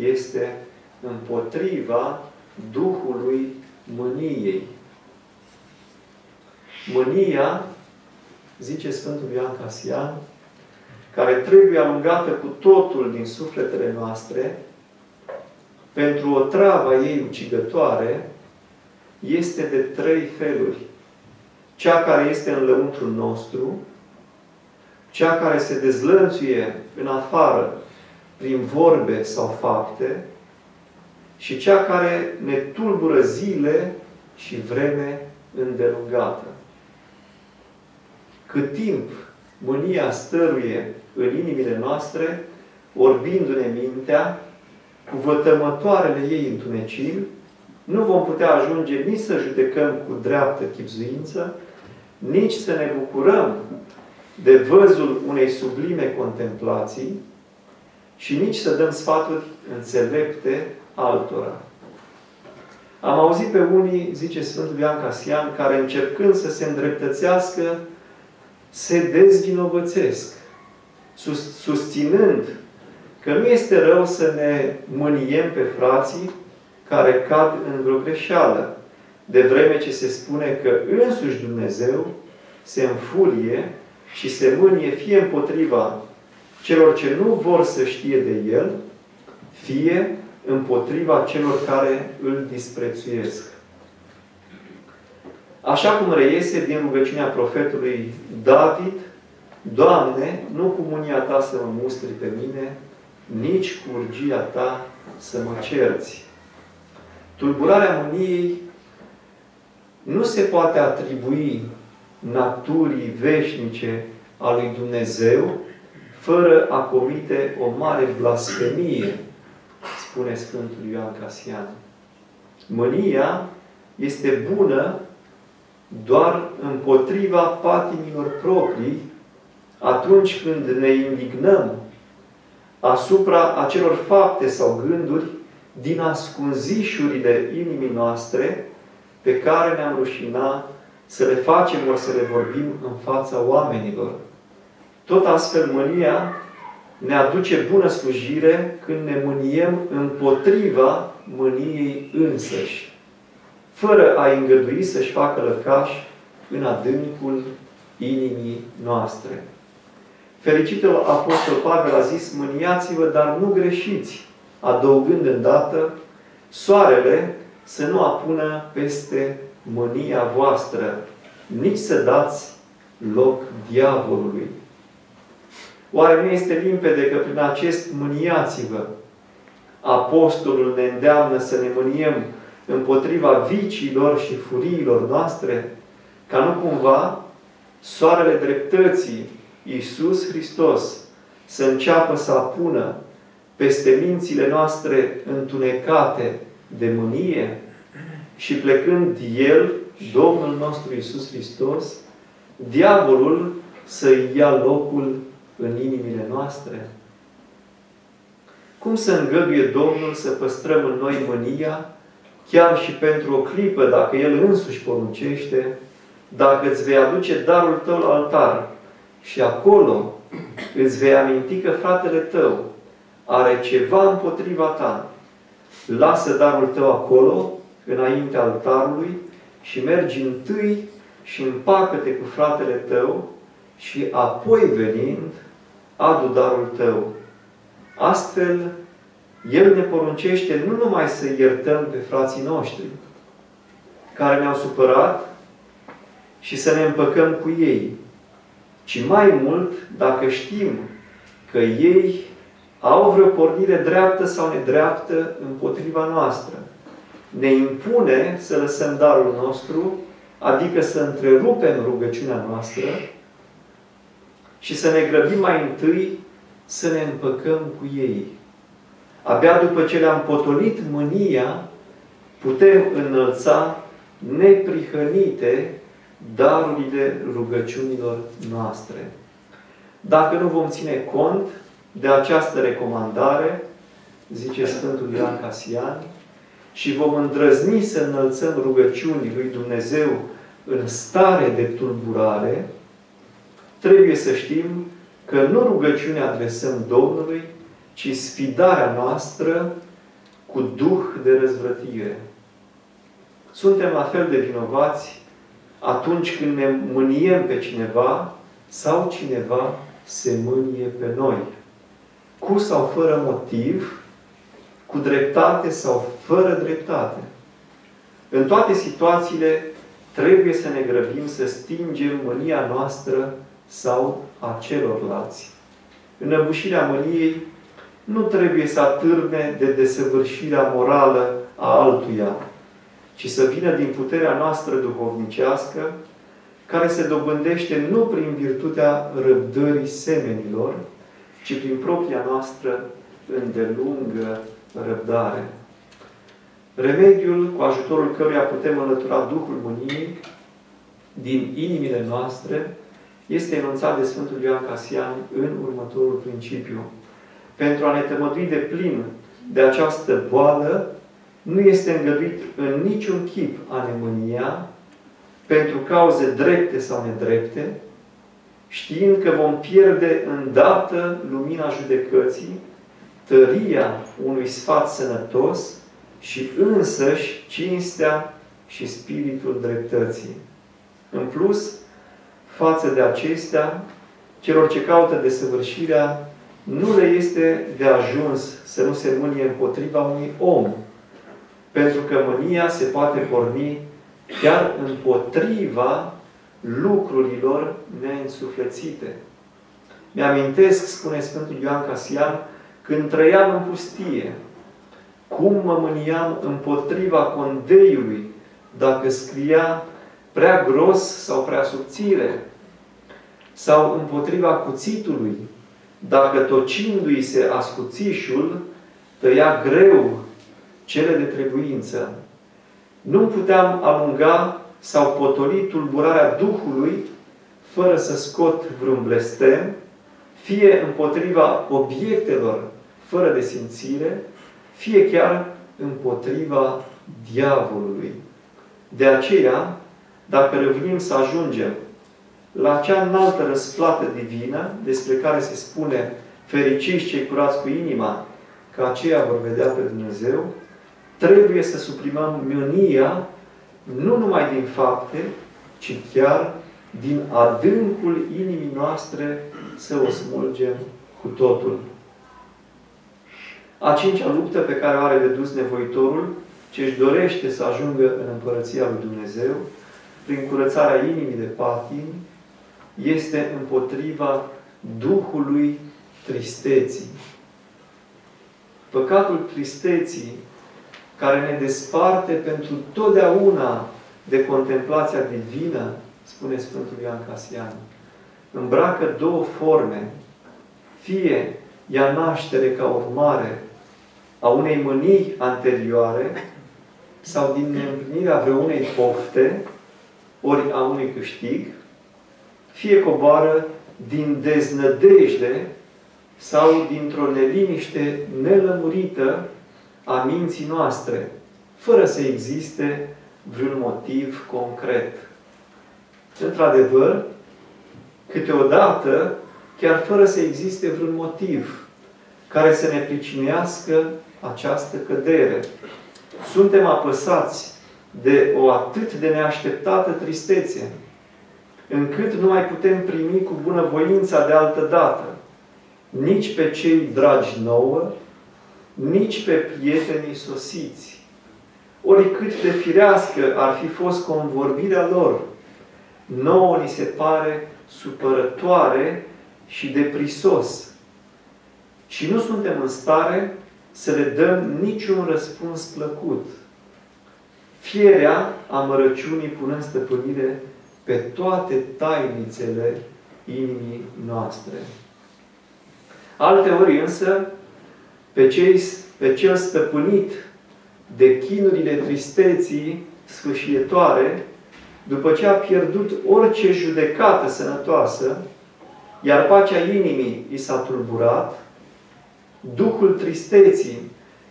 Speaker 1: este împotriva Duhului mâniei. Mânia, zice Sfântul Ioan Casian, care trebuie alungată cu totul din sufletele noastre, pentru o travă ei ucigătoare, este de trei feluri. Cea care este în lăuntru nostru, cea care se dezlănțuie în afară prin vorbe sau fapte și cea care ne tulbură zile și vreme îndelungată. Cât timp mânia stăruie în inimile noastre, orbindu-ne mintea, cu vătămătoarele ei întunecim, nu vom putea ajunge nici să judecăm cu dreaptă chipzuință, nici să ne bucurăm de văzul unei sublime contemplații și nici să dăm sfaturi înțelepte altora. Am auzit pe unii, zice Sfântul Ioan Casian, care încercând să se îndreptățească, se dezvinovățesc, susținând că nu este rău să ne mâniem pe frații care cad în vreo greșeală, de vreme ce se spune că însuși Dumnezeu se înfurie și se mânie fie împotriva celor ce nu vor să știe de El, fie împotriva celor care îl disprețuiesc. Așa cum reiese din rugăciunea profetului David, Doamne, nu cu mânia Ta să mă mustri pe mine, nici cu urgia Ta să mă cerți. Tulburarea mâniei nu se poate atribui naturii veșnice a lui Dumnezeu fără a comite o mare blasfemie, spune Sfântul Ioan Casian. Mânia este bună doar împotriva patimilor proprii atunci când ne indignăm asupra acelor fapte sau gânduri din ascunzișurile inimii noastre pe care ne-am rușina să le facem ori să le vorbim în fața oamenilor. Tot astfel, mânia ne aduce bună slujire când ne mâniem împotriva mâniei însăși, fără a îngădui să-și facă lăcaș în adâncul inimii noastre. Fericitul Apostol Pavel a zis, mâniați-vă, dar nu greșiți, adăugând îndată, soarele să nu apună peste mânia voastră, nici să dați loc diavolului. Oare nu este limpede că prin acest mâniați-vă, Apostolul ne îndeamnă să ne mâniem împotriva viciilor și furiilor noastre, ca nu cumva soarele dreptății, Iisus Hristos, să înceapă să apună peste mințile noastre întunecate de mânie? Și plecând El, Domnul nostru Iisus Hristos, diavolul să ia locul în inimile noastre? Cum să îngăduie Domnul să păstrăm în noi mânia, chiar și pentru o clipă, dacă El însuși poruncește, dacă îți vei aduce darul tău la altar și acolo îți vei aminti că fratele tău are ceva împotriva ta, lasă darul tău acolo, înaintea altarului, și mergi întâi și împacă-te cu fratele tău și apoi venind, adu darul tău. Astfel, El ne poruncește nu numai să iertăm pe frații noștri, care ne-au supărat și să ne împăcăm cu ei, ci mai mult, dacă știm că ei au vreo pornire dreaptă sau nedreaptă împotriva noastră, ne impune să lăsăm darul nostru, adică să întrerupem rugăciunea noastră și să ne grăbim mai întâi să ne împăcăm cu ei. Abia după ce le-am potolit mânia, putem înălța neprihănite darurile rugăciunilor noastre. Dacă nu vom ține cont de această recomandare, zice Sfântul Ioan Casian, și vom îndrăzni să înălțăm rugăciunii lui Dumnezeu în stare de tulburare, trebuie să știm că nu rugăciunea adresăm Domnului, ci sfidarea noastră cu duh de răzvrătire. Suntem la fel de vinovați atunci când ne mâniem pe cineva sau cineva se mânie pe noi. Cu sau fără motiv, cu dreptate sau fără dreptate. În toate situațiile trebuie să ne grăbim să stingem mânia noastră sau a celorlalți. Înăbușirea mâniei nu trebuie să atârne de desăvârșirea morală a altuia, ci să vină din puterea noastră duhovnicească, care se dobândește nu prin virtutea răbdării semenilor, ci prin propria noastră îndelungă răbdare. Remediul cu ajutorul căruia putem înlătura Duhul Mâniei din inimile noastre este enunțat de Sfântul Ioan Casian în următorul principiu. Pentru a ne tămădui de plin de această boală, nu este îngăduit în niciun chip a nemânia, pentru cauze drepte sau nedrepte, știind că vom pierde îndată lumina judecății, tăria unui sfat sănătos și însăși cinstea și spiritul dreptății. În plus, față de acestea, celor ce caută desăvârșirea, nu le este de ajuns să nu se mânie împotriva unui om, pentru că mânia se poate porni chiar împotriva lucrurilor neînsuflețite. Mi-amintesc, spune Sfântul Ioan Casian, când trăiam în pustie, cum mă mâniam împotriva condeiului, dacă scria prea gros sau prea subțire, sau împotriva cuțitului, dacă tocindu-i se ascuțișul, tăia greu cele de trebuință. Nu puteam alunga sau potoli tulburarea Duhului fără să scot vreun blestem, fie împotriva obiectelor fără de simțire, fie chiar împotriva diavolului. De aceea, dacă revenim să ajungem la acea înaltă răsplată divină, despre care se spune fericiți cei curați cu inima, că aceia vor vedea pe Dumnezeu, trebuie să suprimăm mânia nu numai din fapte, ci chiar din adâncul inimii noastre să o smulgem cu totul. A cincea luptă pe care o are de dus nevoitorul, ce își dorește să ajungă în Împărăția lui Dumnezeu, prin curățarea inimii de patimi, este împotriva Duhului tristeții. Păcatul tristeții, care ne desparte pentru totdeauna de contemplația divină, spune Sfântul Ioan Casian, îmbracă două forme. Fie ea naștere ca urmare a unei mânii anterioare sau din neîmplinirea vreunei pofte, ori a unui câștig, fie coboară din deznădejde sau dintr-o neliniște nelămurită a minții noastre, fără să existe vreun motiv concret. Într-adevăr, câteodată, chiar fără să existe vreun motiv care să ne pricinească această cădere. Suntem apăsați de o atât de neașteptată tristețe, încât nu mai putem primi cu bunăvoința de altă dată nici pe cei dragi nouă, nici pe prietenii sosiți. Ori cât de firească ar fi fost convorbirea lor, nouă ni se pare supărătoare și deprisos. Și nu suntem în stare să le dăm niciun răspuns plăcut. Fierea amărăciunii punând stăpânire pe toate tainițele inimii noastre. Alte ori însă, pe, cei, pe cel stăpânit de chinurile tristeții sfâșietoare, după ce a pierdut orice judecată sănătoasă, iar pacea inimii i s-a tulburat, Duhul tristeții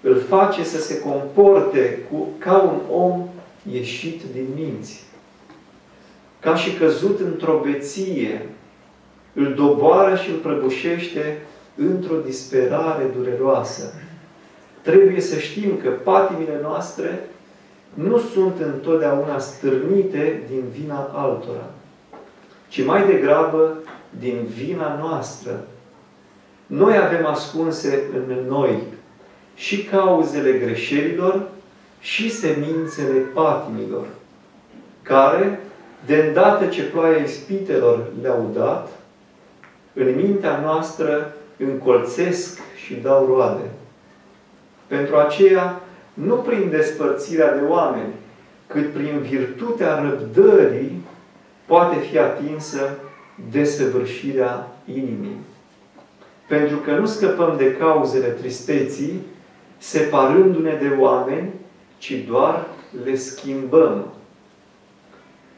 Speaker 1: îl face să se comporte cu, ca un om ieșit din minți. Ca și căzut într-o beție, îl doboară și îl prăbușește într-o disperare dureroasă. Trebuie să știm că patimile noastre nu sunt întotdeauna stârnite din vina altora, ci mai degrabă din vina noastră. Noi avem ascunse în noi și cauzele greșelilor și semințele patimilor, care, de îndată ce ploaia ispitelor le-au dat, în mintea noastră încolțesc și dau roade. Pentru aceea, nu prin despărțirea de oameni, cât prin virtutea răbdării, poate fi atinsă desăvârșirea inimii. Pentru că nu scăpăm de cauzele tristeții, separându-ne de oameni, ci doar le schimbăm.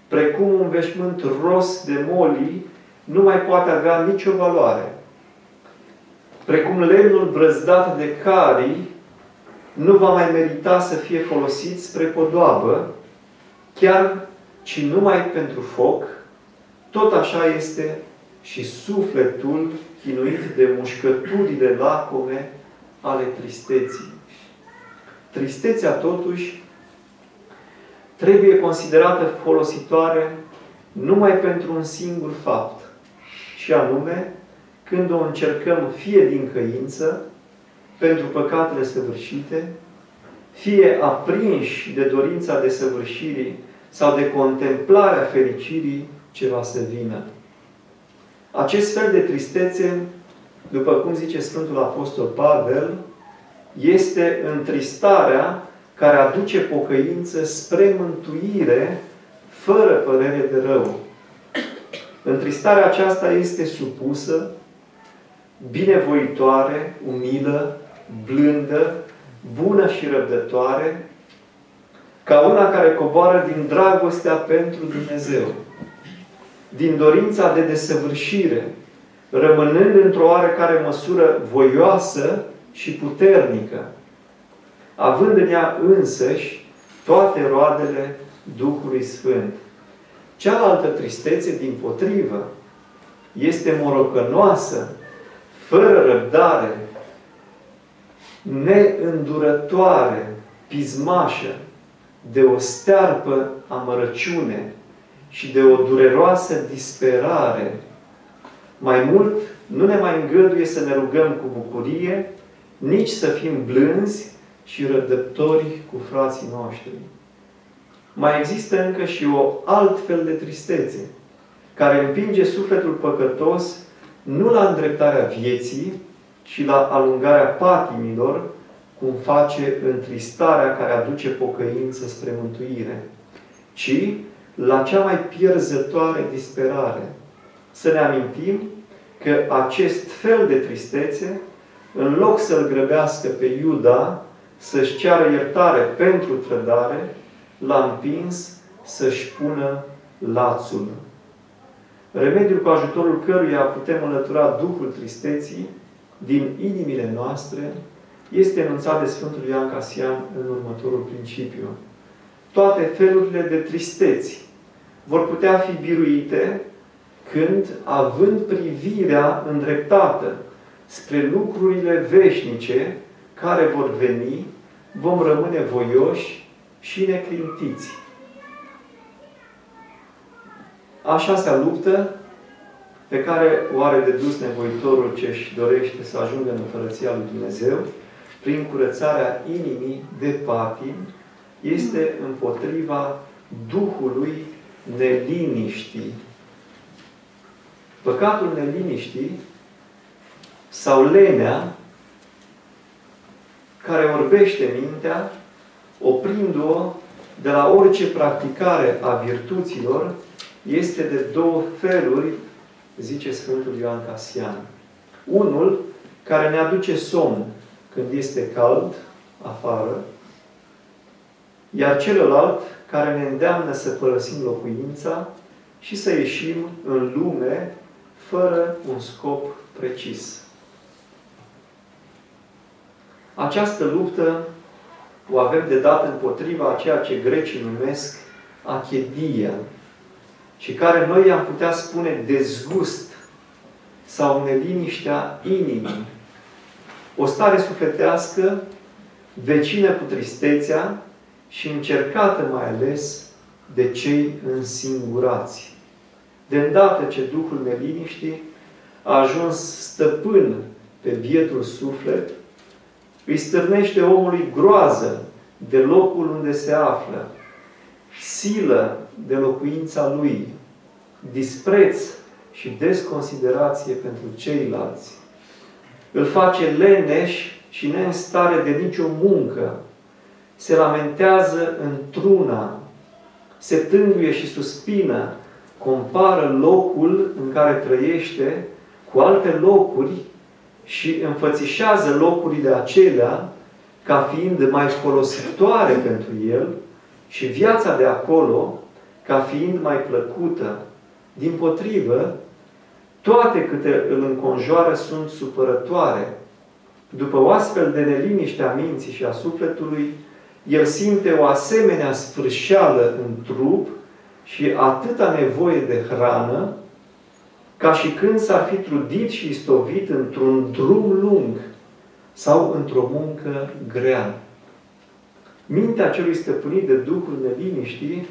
Speaker 1: Precum un veșmânt ros de molii nu mai poate avea nicio valoare precum lemnul brăzdat de carii, nu va mai merita să fie folosit spre podoabă, chiar ci numai pentru foc, tot așa este și sufletul chinuit de mușcăturile lacome ale tristeții. Tristețea, totuși, trebuie considerată folositoare numai pentru un singur fapt, și anume când o încercăm fie din căință, pentru păcatele săvârșite, fie aprinși de dorința de săvârșirii sau de contemplarea fericirii ce va să vină. Acest fel de tristețe, după cum zice Sfântul Apostol Pavel, este întristarea care aduce pocăință spre mântuire fără părere de rău. Întristarea aceasta este supusă binevoitoare, umilă, blândă, bună și răbdătoare, ca una care coboară din dragostea pentru Dumnezeu, din dorința de desăvârșire, rămânând într-o oarecare măsură voioasă și puternică, având în ea însăși toate roadele Duhului Sfânt. Cealaltă tristețe, din potrivă, este morocănoasă, fără răbdare, neîndurătoare, pismașă, de o stearpă amărăciune și de o dureroasă disperare. Mai mult, nu ne mai îngăduie să ne rugăm cu bucurie, nici să fim blânzi și răbdători cu frații noștri. Mai există încă și o altfel de tristețe, care împinge sufletul păcătos nu la îndreptarea vieții, ci la alungarea patimilor, cum face întristarea care aduce pocăință spre mântuire, ci la cea mai pierzătoare disperare. Să ne amintim că acest fel de tristețe, în loc să-l grăbească pe Iuda să-și ceară iertare pentru trădare, l-a împins să-și pună lațul remediul cu ajutorul căruia putem înlătura Duhul tristeții din inimile noastre, este enunțat de Sfântul Ioan Casian în următorul principiu. Toate felurile de tristeți vor putea fi biruite când, având privirea îndreptată spre lucrurile veșnice, care vor veni, vom rămâne voioși și neclintiți. A șasea luptă pe care o are de dus nevoitorul ce își dorește să ajungă în Împărăția lui Dumnezeu, prin curățarea inimii de patim, este împotriva Duhului neliniștii. Păcatul neliniștii sau lenea care orbește mintea, oprindu-o de la orice practicare a virtuților, este de două feluri, zice Sfântul Ioan Casian. Unul care ne aduce somn când este cald afară, iar celălalt care ne îndeamnă să părăsim locuința și să ieșim în lume fără un scop precis. Această luptă o avem de dat împotriva a ceea ce grecii numesc achedia și care noi am putea spune dezgust sau neliniștea inimii. O stare sufletească vecină cu tristețea și încercată mai ales de cei însingurați. De îndată ce Duhul neliniștii a ajuns stăpân pe bietul suflet, îi stârnește omului groază de locul unde se află, silă de locuința lui, dispreț și desconsiderație pentru ceilalți. Îl face leneș și ne în stare de nicio muncă. Se lamentează într-una, se tânguie și suspină, compară locul în care trăiește cu alte locuri și înfățișează locurile acelea ca fiind mai folositoare pentru el și viața de acolo ca fiind mai plăcută. Din potrivă, toate câte îl înconjoară sunt supărătoare. După o astfel de neliniște a minții și a sufletului, el simte o asemenea sfârșeală în trup și atâta nevoie de hrană, ca și când s-ar fi trudit și istovit într-un drum lung sau într-o muncă grea. Mintea celui stăpânit de Duhul neliniștii,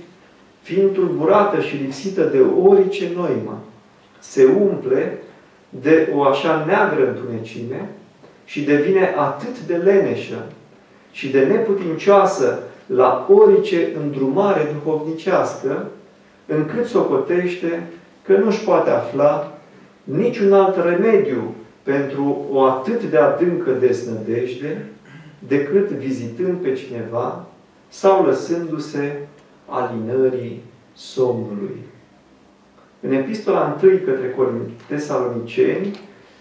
Speaker 1: fiind tulburată și lipsită de orice noimă, se umple de o așa neagră întunecime și devine atât de leneșă și de neputincioasă la orice îndrumare duhovnicească, încât socotește că nu-și poate afla niciun alt remediu pentru o atât de adâncă desnădejde decât vizitând pe cineva sau lăsându-se alinării somnului. În Epistola 1 către Tesaloniceni,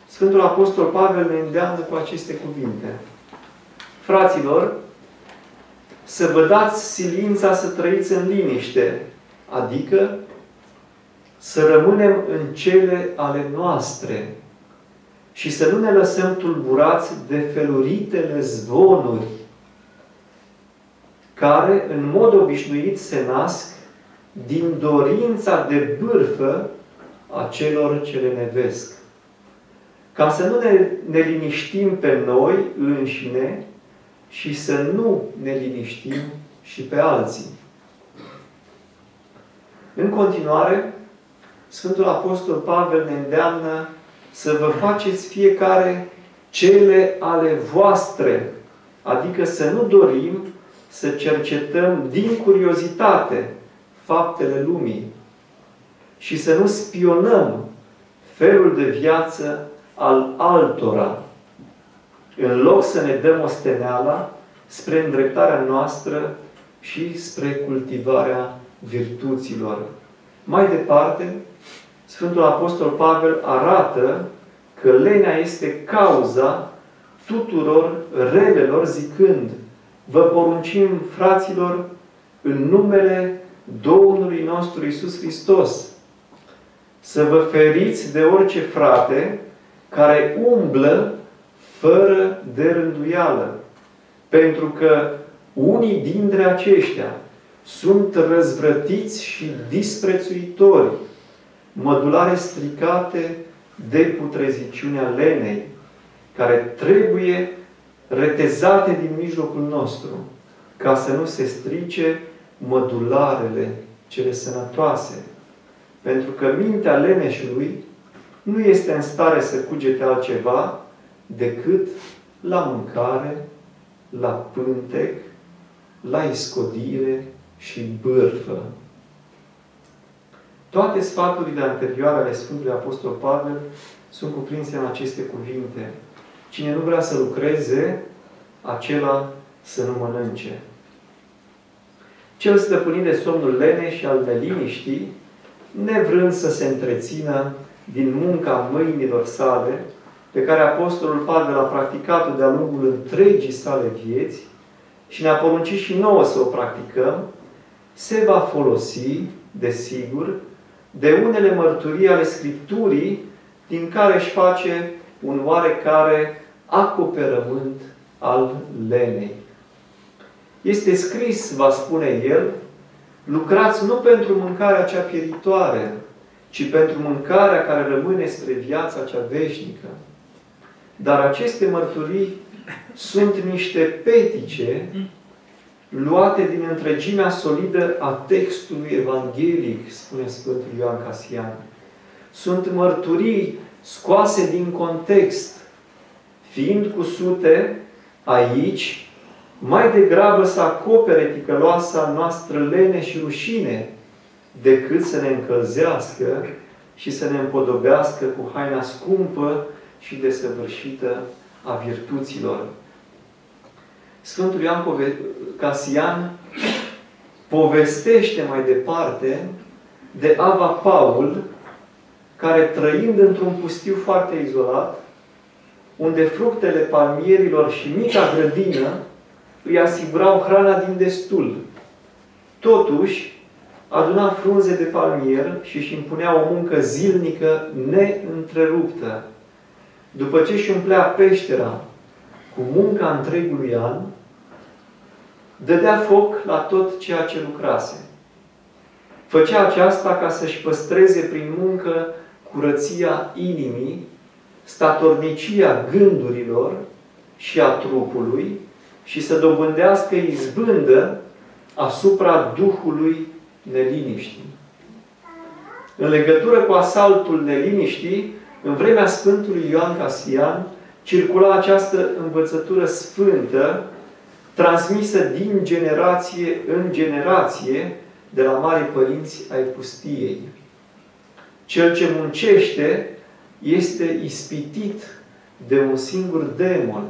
Speaker 1: Sfântul Apostol Pavel ne îndeamnă cu aceste cuvinte. Fraților, să vă dați silința să trăiți în liniște, adică să rămânem în cele ale noastre și să nu ne lăsăm tulburați de feluritele zvonuri care în mod obișnuit se nasc din dorința de bârfă a celor ce le nevesc. Ca să nu ne, ne liniștim pe noi înșine și să nu ne liniștim și pe alții. În continuare, Sfântul Apostol Pavel ne îndeamnă să vă faceți fiecare cele ale voastre. Adică să nu dorim să cercetăm din curiozitate faptele lumii și să nu spionăm felul de viață al altora, în loc să ne dăm osteneala spre îndreptarea noastră și spre cultivarea virtuților. Mai departe, Sfântul Apostol Pavel arată că lenea este cauza tuturor relelor zicând Vă poruncim, fraților, în numele Domnului nostru Isus Hristos, să vă feriți de orice frate care umblă fără de rânduială. Pentru că unii dintre aceștia sunt răzvrătiți și disprețuitori, mădulare stricate de putreziciunea lenei, care trebuie retezate din mijlocul nostru, ca să nu se strice mădularele cele sănătoase. Pentru că mintea leneșului nu este în stare să cugete altceva decât la mâncare, la pântec, la iscodire și bârfă. Toate sfaturile anterioare ale Sfântului Apostol Pavel sunt cuprinse în aceste cuvinte. Cine nu vrea să lucreze, acela să nu mănânce. Cel stăpânit de somnul lene și al neliniștii, nevrând să se întrețină din munca mâinilor sale, pe care Apostolul Pavel a practicat-o de-a lungul întregii sale vieți și ne-a poruncit și nouă să o practicăm, se va folosi, desigur, de unele mărturii ale Scripturii din care își face un oarecare acoperământ al lenei. Este scris, va spune el, lucrați nu pentru mâncarea cea pieritoare, ci pentru mâncarea care rămâne spre viața cea veșnică. Dar aceste mărturii sunt niște petice luate din întregimea solidă a textului evanghelic, spune Sfântul Ioan Casian. Sunt mărturii scoase din context, fiind cusute aici, mai degrabă să acopere ticăloasa noastră lene și rușine, decât să ne încălzească și să ne împodobească cu haina scumpă și desăvârșită a virtuților. Sfântul Ioan Casian povestește mai departe de Ava Paul, care trăind într-un pustiu foarte izolat, unde fructele palmierilor și mica grădină îi asigurau hrana din destul. Totuși, aduna frunze de palmier și își impunea o muncă zilnică neîntreruptă. După ce își umplea peștera cu munca întregului an, dădea foc la tot ceea ce lucrase. Făcea aceasta ca să-și păstreze prin muncă curăția inimii, statornicia gândurilor și a trupului și să dobândească izbândă asupra Duhului neliniștii. În legătură cu asaltul neliniștii, în vremea Sfântului Ioan Casian, circula această învățătură sfântă, transmisă din generație în generație de la mari părinți ai pustiei. Cel ce muncește este ispitit de un singur demon,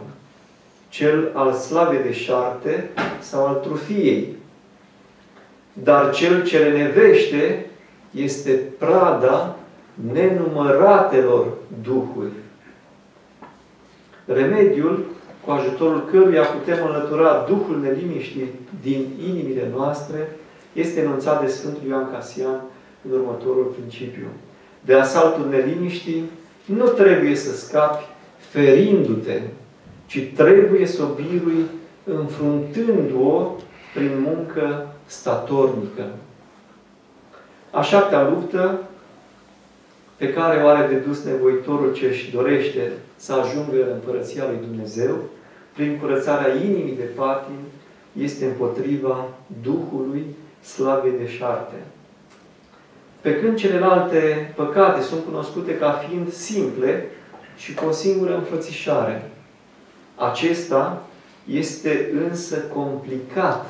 Speaker 1: cel al slavei de șarte sau al trufiei. Dar cel ce nevește este prada nenumăratelor duhuri. Remediul cu ajutorul căruia putem înlătura Duhul neliniștii din inimile noastre, este enunțat de Sfântul Ioan Casian în următorul principiu. De asaltul neliniștii nu trebuie să scapi ferindu-te, ci trebuie să o birui înfruntând-o prin muncă statornică. A șaptea luptă pe care o are de dus nevoitorul ce își dorește să ajungă în Împărăția lui Dumnezeu, prin curățarea inimii de patim, este împotriva Duhului slavei de șarte. Pe când celelalte păcate sunt cunoscute ca fiind simple și cu o singură înfățișare, acesta este însă complicat,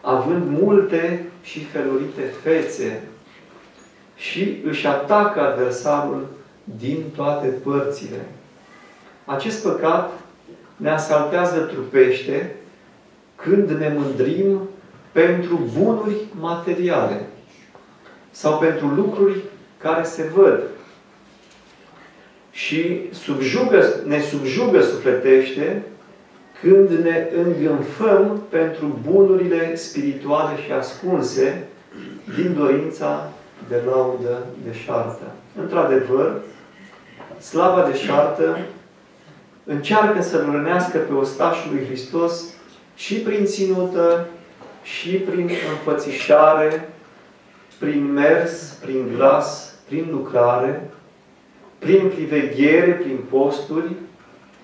Speaker 1: având multe și felurite fețe și își atacă adversarul din toate părțile. Acest păcat ne asaltează trupește când ne mândrim pentru bunuri materiale sau pentru lucruri care se văd. Și subjugă, ne subjugă sufletește când ne îngânfăm pentru bunurile spirituale și ascunse din dorința de laudă de șartă. Într-adevăr, slava de șartă încearcă să-L rănească pe ostașul lui Hristos și prin ținută, și prin înfățișare, prin mers, prin glas, prin lucrare, prin priveghere, prin posturi,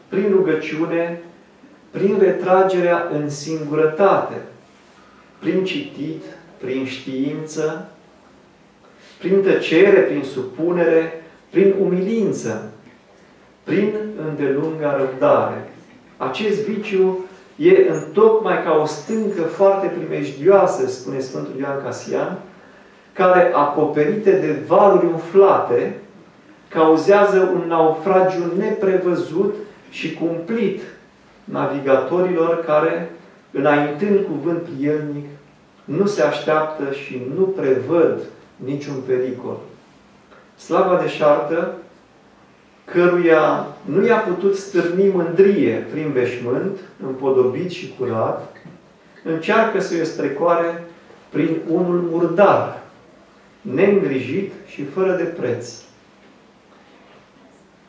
Speaker 1: prin rugăciune, prin retragerea în singurătate, prin citit, prin știință, prin tăcere, prin supunere, prin umilință, prin îndelunga răbdare. Acest viciu e în tocmai ca o stâncă foarte primejdioasă, spune Sfântul Ioan Casian, care, acoperite de valuri umflate, cauzează un naufragiu neprevăzut și cumplit navigatorilor care, înaintând cuvânt prielnic, nu se așteaptă și nu prevăd niciun pericol. Slava deșartă, căruia nu i-a putut stârni mândrie prin veșmânt, împodobit și curat, încearcă să o strecoare prin unul murdar, neîngrijit și fără de preț.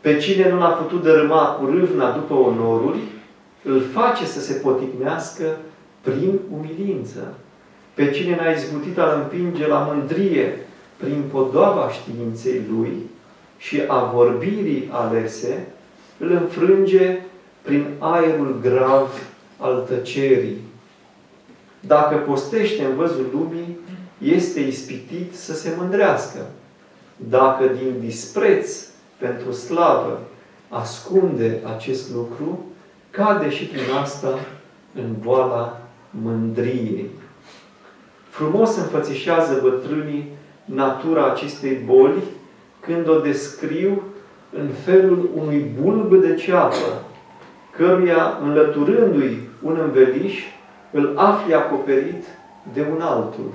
Speaker 1: Pe cine nu l-a putut dărâma cu râvna după onoruri, îl face să se poticnească prin umilință. Pe cine n-a izbutit a împinge la mândrie prin podoaba științei lui și a vorbirii alese, îl înfrânge prin aerul grav al tăcerii. Dacă postește în văzul lumii, este ispitit să se mândrească. Dacă din dispreț pentru slavă ascunde acest lucru, cade și prin asta în boala mândriei. Frumos înfățișează bătrânii natura acestei boli când o descriu în felul unui bulb de ceapă, căruia, înlăturându-i un înveliș, îl afli acoperit de un altul.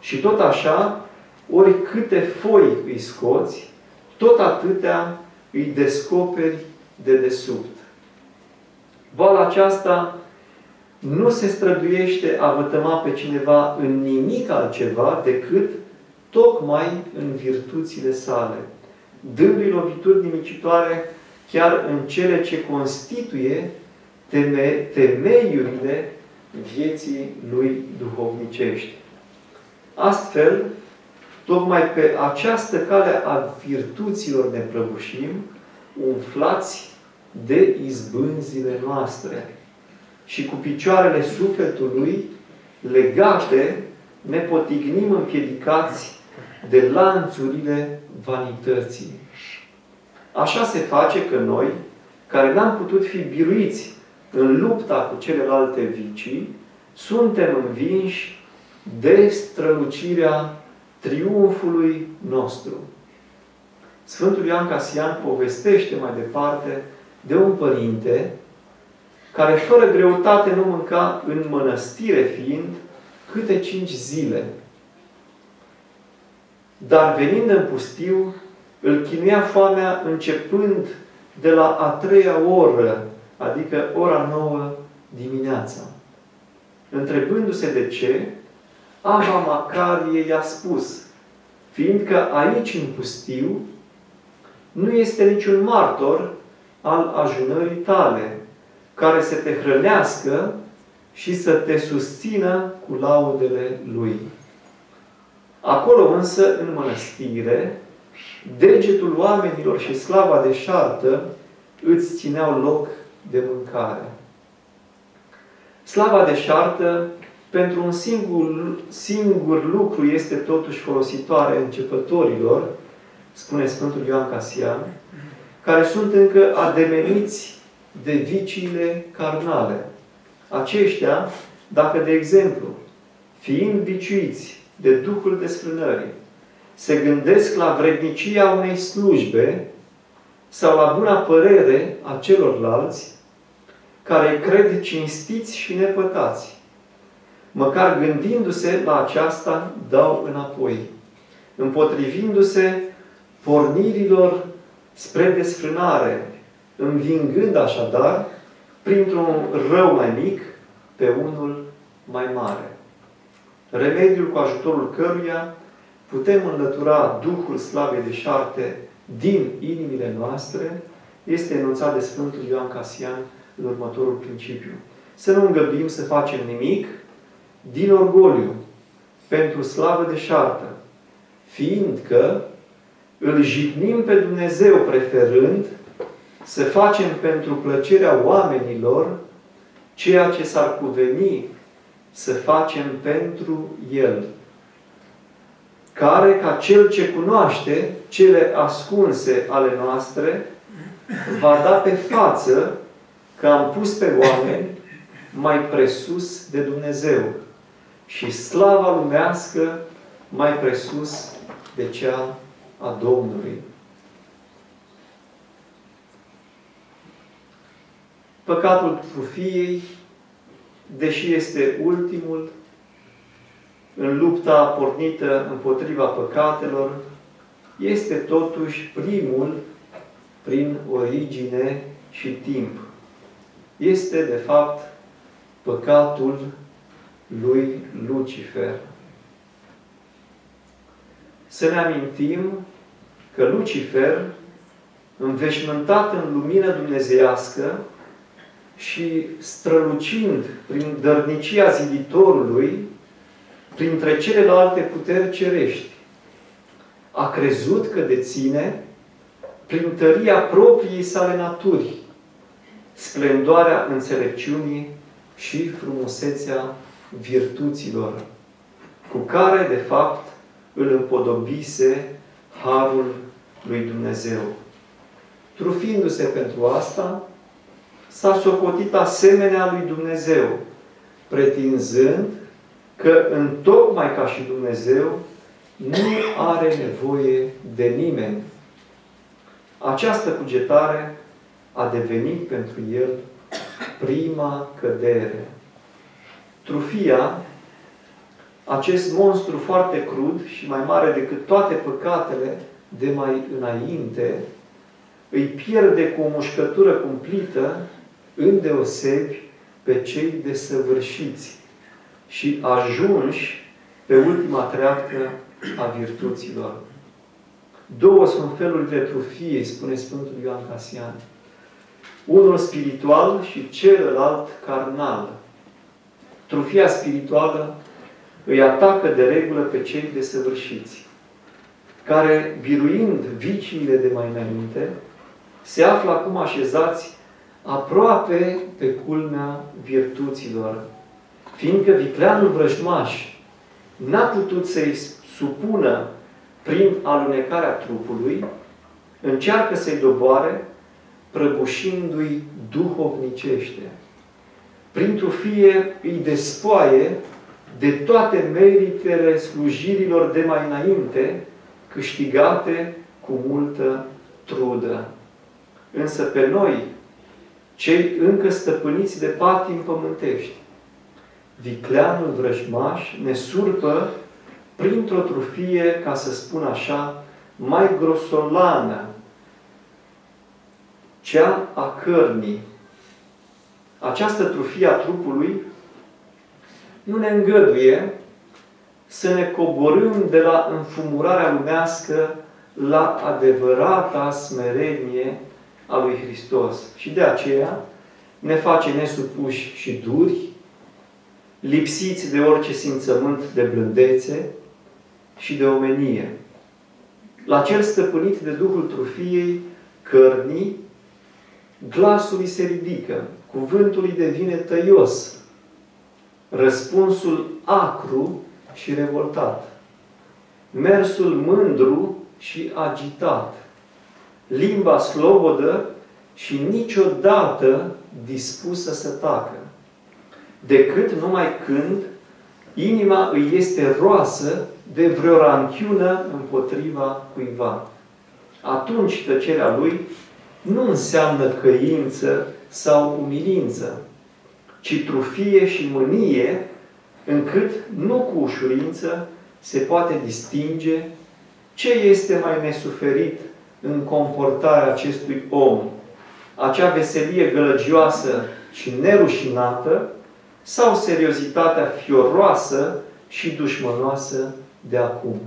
Speaker 1: Și tot așa, ori câte foi îi scoți, tot atâtea îi descoperi de desubt. Boala aceasta nu se străduiește a vătăma pe cineva în nimic altceva decât tocmai în virtuțile sale, dându-i lovituri nimicitoare chiar în cele ce constituie teme, temeiurile vieții lui duhovnicești. Astfel, tocmai pe această cale a virtuților ne prăbușim, umflați de izbânzile noastre și cu picioarele sufletului legate ne potignim împiedicați de lanțurile vanității. Așa se face că noi, care n-am putut fi biruiți în lupta cu celelalte vicii, suntem învinși de strălucirea triumfului nostru. Sfântul Ioan Casian povestește mai departe de un părinte care fără greutate nu mânca în mănăstire fiind câte cinci zile. Dar venind în pustiu, îl chinuia foamea începând de la a treia oră, adică ora nouă dimineața. Întrebându-se de ce, Ava Macarie i-a spus, fiindcă aici în pustiu nu este niciun martor al ajunării tale, care să te hrănească și să te susțină cu laudele Lui. Acolo însă, în mănăstire, degetul oamenilor și slava de șartă îți țineau loc de mâncare. Slava de șartă pentru un singur, singur lucru este totuși folositoare începătorilor, spune Sfântul Ioan Casian, care sunt încă ademeniți de viciile carnale. Aceștia, dacă, de exemplu, fiind biciuiți de Duhul desfrânării, se gândesc la vrednicia unei slujbe sau la buna părere a celorlalți care cred cinstiți și nepătați. Măcar gândindu-se la aceasta, dau înapoi, împotrivindu-se pornirilor spre desfrânare, învingând așadar, printr-un rău mai mic, pe unul mai mare. Remediul cu ajutorul căruia putem înlătura Duhul Slavei de șarte din inimile noastre, este enunțat de Sfântul Ioan Casian în următorul principiu. Să nu îngăduim să facem nimic din orgoliu, pentru slavă de șartă, fiindcă îl jignim pe Dumnezeu preferând să facem pentru plăcerea oamenilor ceea ce s-ar cuveni să facem pentru El, care, ca Cel ce cunoaște cele ascunse ale noastre, va da pe față că am pus pe oameni mai presus de Dumnezeu și slava lumească mai presus de cea a Domnului. Păcatul trufiei, deși este ultimul, în lupta pornită împotriva păcatelor, este totuși primul prin origine și timp. Este, de fapt, păcatul lui Lucifer. Să ne amintim că Lucifer, înveșmântat în lumină dumnezeiască și strălucind prin dărnicia ziditorului, printre celelalte puteri cerești, a crezut că deține, prin tăria propriei sale naturi, splendoarea înțelepciunii și frumusețea virtuților, cu care, de fapt, îl împodobise Harul lui Dumnezeu. Trufindu-se pentru asta, s-a socotit asemenea lui Dumnezeu, pretinzând că, în tocmai ca și Dumnezeu, nu are nevoie de nimeni. Această cugetare a devenit pentru el prima cădere. Trufia, acest monstru foarte crud și mai mare decât toate păcatele de mai înainte, îi pierde cu o mușcătură cumplită îndeosebi pe cei desăvârșiți și ajunși pe ultima treaptă a virtuților. Două sunt felurile trufiei, spune Sfântul Ioan Casian. Unul spiritual și celălalt carnal. Trufia spirituală îi atacă de regulă pe cei desăvârșiți, care, biruind viciile de mai înainte, se află acum așezați aproape pe culmea virtuților, fiindcă vicleanul vrăjmaș n-a putut să-i supună prin alunecarea trupului, încearcă să-i doboare, prăbușindu-i duhovnicește. Prin trufie îi despoaie de toate meritele slujirilor de mai înainte, câștigate cu multă trudă. Însă pe noi, cei încă stăpâniți de patim pământești, vicleanul vrăjmaș ne surpă printr-o trufie, ca să spun așa, mai grosolană, cea a cărnii. Această trufie a trupului nu ne îngăduie să ne coborâm de la înfumurarea lumească la adevărata smerenie a lui Hristos. Și de aceea ne face nesupuși și duri, lipsiți de orice simțământ de blândețe și de omenie. La cel stăpânit de Duhul Trufiei, cărnii, glasul îi se ridică, cuvântul îi devine tăios, răspunsul acru și revoltat, mersul mândru și agitat, limba slobodă și niciodată dispusă să tacă, decât numai când inima îi este roasă de vreo ranchiună împotriva cuiva. Atunci tăcerea lui nu înseamnă căință sau umilință, ci trufie și mânie, încât nu cu ușurință se poate distinge ce este mai nesuferit în comportarea acestui om. Acea veselie gălăgioasă și nerușinată sau seriozitatea fioroasă și dușmănoasă de acum.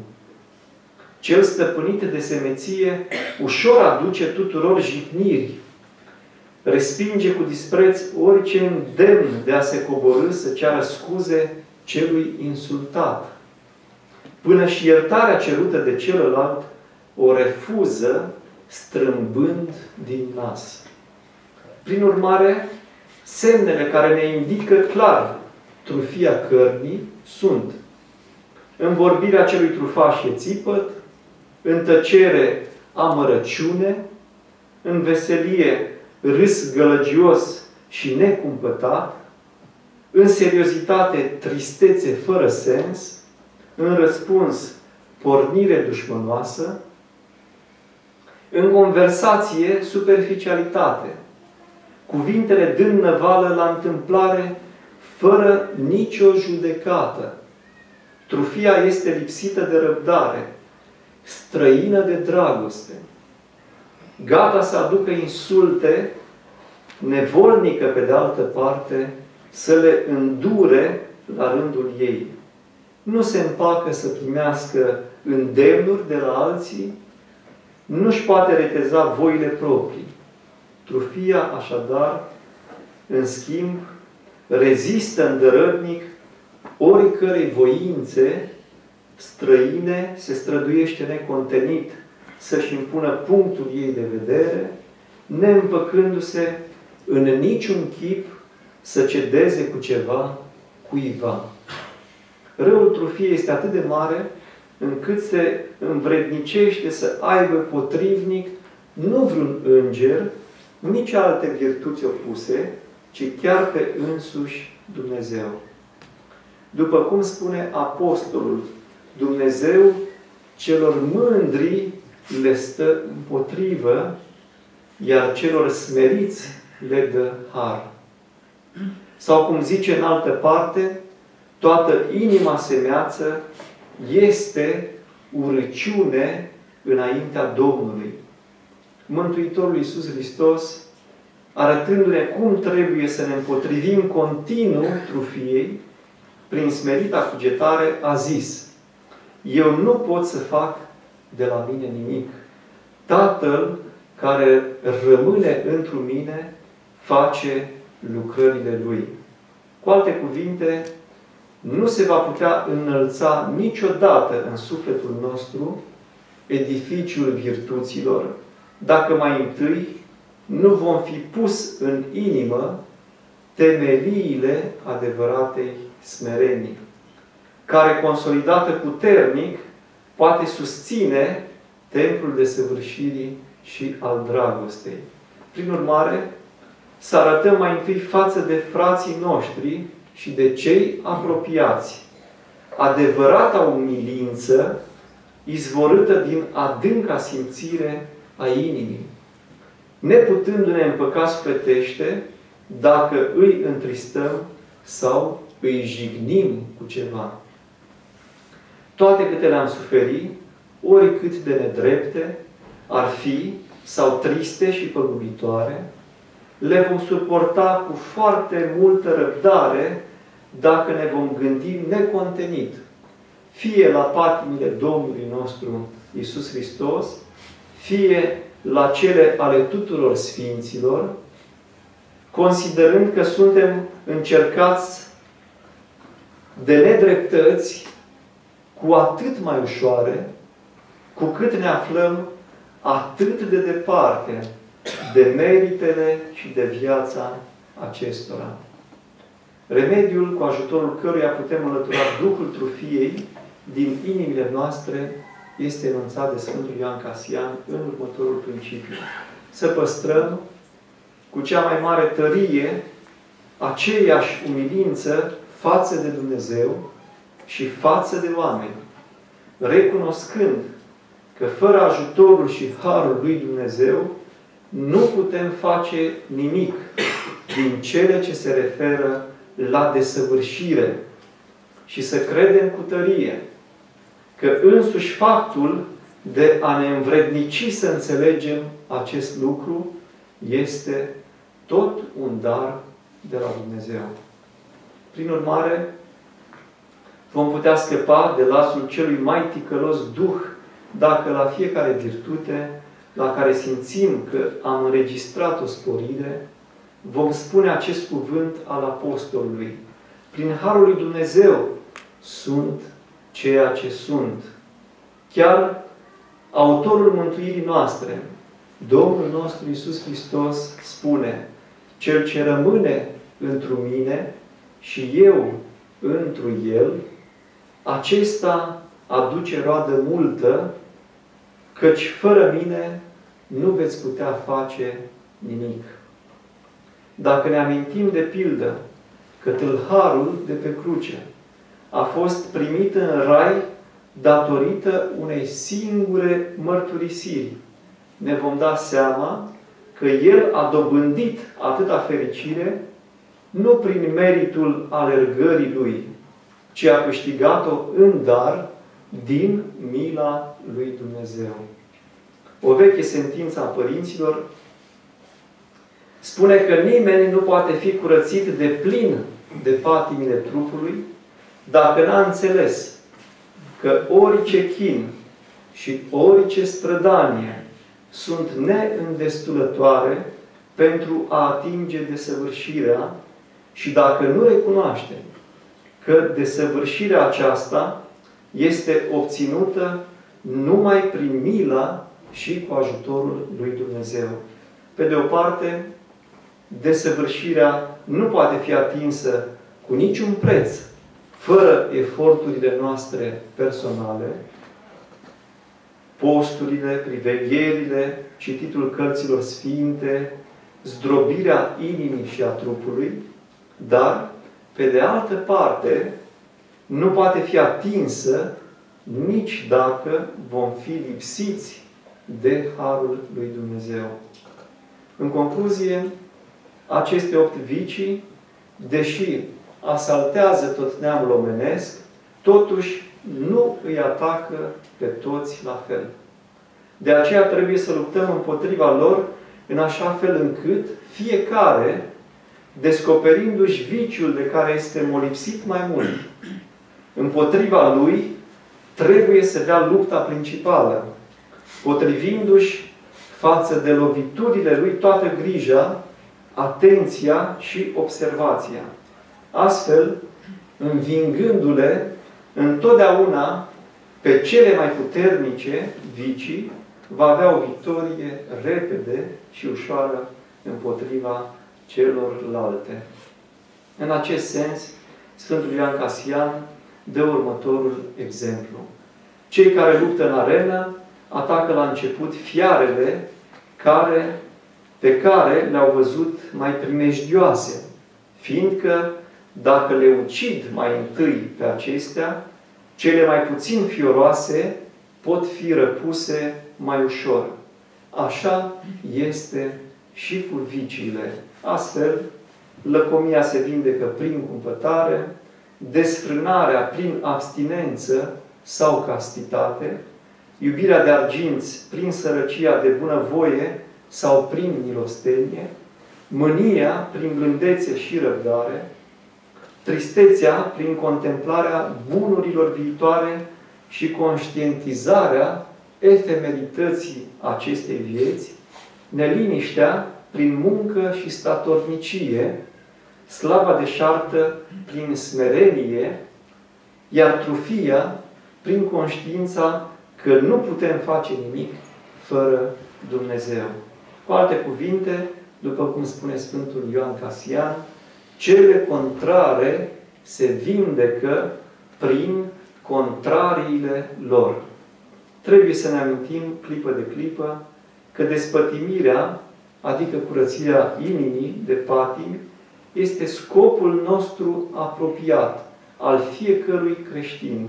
Speaker 1: Cel stăpânit de semeție ușor aduce tuturor jigniri. Respinge cu dispreț orice îndemn de a se coborâ să ceară scuze celui insultat. Până și iertarea cerută de celălalt o refuză strâmbând din nas. Prin urmare, semnele care ne indică clar trufia cărnii sunt în vorbirea celui trufaș e țipăt, în tăcere amărăciune, în veselie râs gălăgios și necumpătat, în seriozitate tristețe fără sens, în răspuns pornire dușmănoasă, în conversație superficialitate, cuvintele dând năvală la întâmplare fără nicio judecată. Trufia este lipsită de răbdare, străină de dragoste, gata să aducă insulte, nevolnică pe de altă parte, să le îndure la rândul ei. Nu se împacă să primească îndemnuri de la alții, nu-și poate reteza voile proprii. Trufia, așadar, în schimb, rezistă îndărătnic oricărei voințe străine, se străduiește necontenit să-și impună punctul ei de vedere, neîmpăcându-se în niciun chip să cedeze cu ceva cuiva. Răul trufiei este atât de mare încât se învrednicește să aibă potrivnic nu vreun înger, nici alte virtuți opuse, ci chiar pe însuși Dumnezeu. După cum spune Apostolul, Dumnezeu celor mândri le stă împotrivă, iar celor smeriți le dă har. Sau cum zice în altă parte, toată inima semeață este urăciune înaintea Domnului. Mântuitorul Iisus Hristos, arătându-ne cum trebuie să ne împotrivim continuu trufiei, prin smerita cugetare, a zis, Eu nu pot să fac de la mine nimic. Tatăl care rămâne întru mine face lucrările Lui. Cu alte cuvinte, nu se va putea înălța niciodată în sufletul nostru edificiul virtuților, dacă mai întâi nu vom fi pus în inimă temeliile adevăratei smerenii, care, consolidată puternic, poate susține templul de săvârșirii și al dragostei. Prin urmare, să arătăm mai întâi față de frații noștri și de cei apropiați. Adevărata umilință izvorâtă din adânca simțire a inimii. Neputându-ne împăca sufletește dacă îi întristăm sau îi jignim cu ceva. Toate câte le-am suferit, oricât de nedrepte ar fi, sau triste și păgubitoare, le vom suporta cu foarte multă răbdare dacă ne vom gândi necontenit, fie la patimile Domnului nostru Isus Hristos, fie la cele ale tuturor Sfinților, considerând că suntem încercați de nedreptăți cu atât mai ușoare, cu cât ne aflăm atât de departe de meritele și de viața acestora. Remediul cu ajutorul căruia putem înlătura Duhul trufiei din inimile noastre este enunțat de Sfântul Ioan Casian în următorul principiu. Să păstrăm cu cea mai mare tărie aceeași umilință față de Dumnezeu și față de oameni, recunoscând că fără ajutorul și harul lui Dumnezeu nu putem face nimic din cele ce se referă la desăvârșire și să credem cu tărie că însuși faptul de a ne învrednici să înțelegem acest lucru este tot un dar de la Dumnezeu. Prin urmare, vom putea scăpa de lasul celui mai ticălos duh dacă la fiecare virtute la care simțim că am înregistrat o sporire, vom spune acest cuvânt al Apostolului. Prin Harul lui Dumnezeu sunt ceea ce sunt. Chiar autorul mântuirii noastre, Domnul nostru Iisus Hristos, spune Cel ce rămâne întru mine și eu întru el, acesta aduce roadă multă, căci fără mine nu veți putea face nimic. Dacă ne amintim de pildă că tâlharul de pe cruce a fost primit în rai datorită unei singure mărturisiri, ne vom da seama că el a dobândit atâta fericire nu prin meritul alergării lui, ci a câștigat-o în dar din mila lui Dumnezeu. O veche sentință a părinților spune că nimeni nu poate fi curățit de plin de patimile trupului dacă n-a înțeles că orice chin și orice strădanie sunt neîndestulătoare pentru a atinge desăvârșirea și dacă nu recunoaștem că desăvârșirea aceasta este obținută numai prin mila și cu ajutorul lui Dumnezeu. Pe de o parte, desăvârșirea nu poate fi atinsă cu niciun preț, fără eforturile noastre personale, posturile, privegherile, cititul cărților sfinte, zdrobirea inimii și a trupului, dar, pe de altă parte, nu poate fi atinsă nici dacă vom fi lipsiți de Harul lui Dumnezeu. În concluzie, aceste opt vicii, deși asaltează tot neamul omenesc, totuși nu îi atacă pe toți la fel. De aceea trebuie să luptăm împotriva lor în așa fel încât fiecare, descoperindu-și viciul de care este molipsit mai mult, împotriva lui, trebuie să dea lupta principală, potrivindu-și față de loviturile lui toată grija, atenția și observația. Astfel, învingându-le întotdeauna pe cele mai puternice vicii, va avea o victorie repede și ușoară împotriva celorlalte. În acest sens, Sfântul Ioan Casian dă următorul exemplu. Cei care luptă în arenă atacă la început fiarele care, pe care le-au văzut mai primejdioase, fiindcă dacă le ucid mai întâi pe acestea, cele mai puțin fioroase pot fi răpuse mai ușor. Așa este și cu viciile. Astfel, lăcomia se vindecă prin cumpătare, desfrânarea prin abstinență sau castitate, iubirea de arginți prin sărăcia de bunăvoie sau prin milostenie, mânia prin blândețe și răbdare, tristețea prin contemplarea bunurilor viitoare și conștientizarea efemerității acestei vieți, neliniștea prin muncă și statornicie, slava deșartă prin smerenie, iar trufia prin conștiința că nu putem face nimic fără Dumnezeu. Cu alte cuvinte, după cum spune Sfântul Ioan Casian, cele contrare se vindecă prin contrariile lor. Trebuie să ne amintim clipă de clipă că despătimirea, adică curățirea inimii de patimi, este scopul nostru apropiat al fiecărui creștin.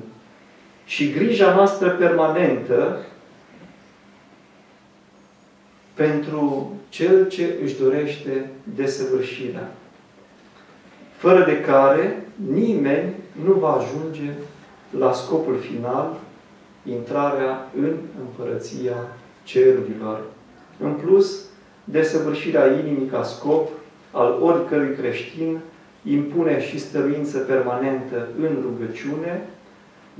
Speaker 1: Și grija noastră permanentă pentru cel ce își dorește desăvârșirea fără de care nimeni nu va ajunge la scopul final, intrarea în împărăția cerurilor. În plus, desăvârșirea inimii ca scop al oricărui creștin impune și stăruință permanentă în rugăciune,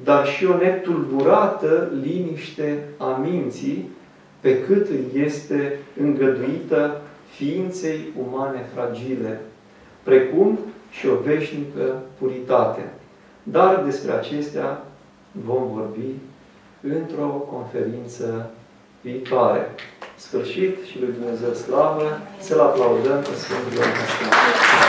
Speaker 1: dar și o netulburată liniște a minții, pe cât îi este îngăduită ființei umane fragile, precum și o veșnică puritate. Dar despre acestea vom vorbi într-o conferință viitoare. sfârșit și lui Dumnezeu slavă, să-L aplaudăm pe Sfântul Ioan Castian.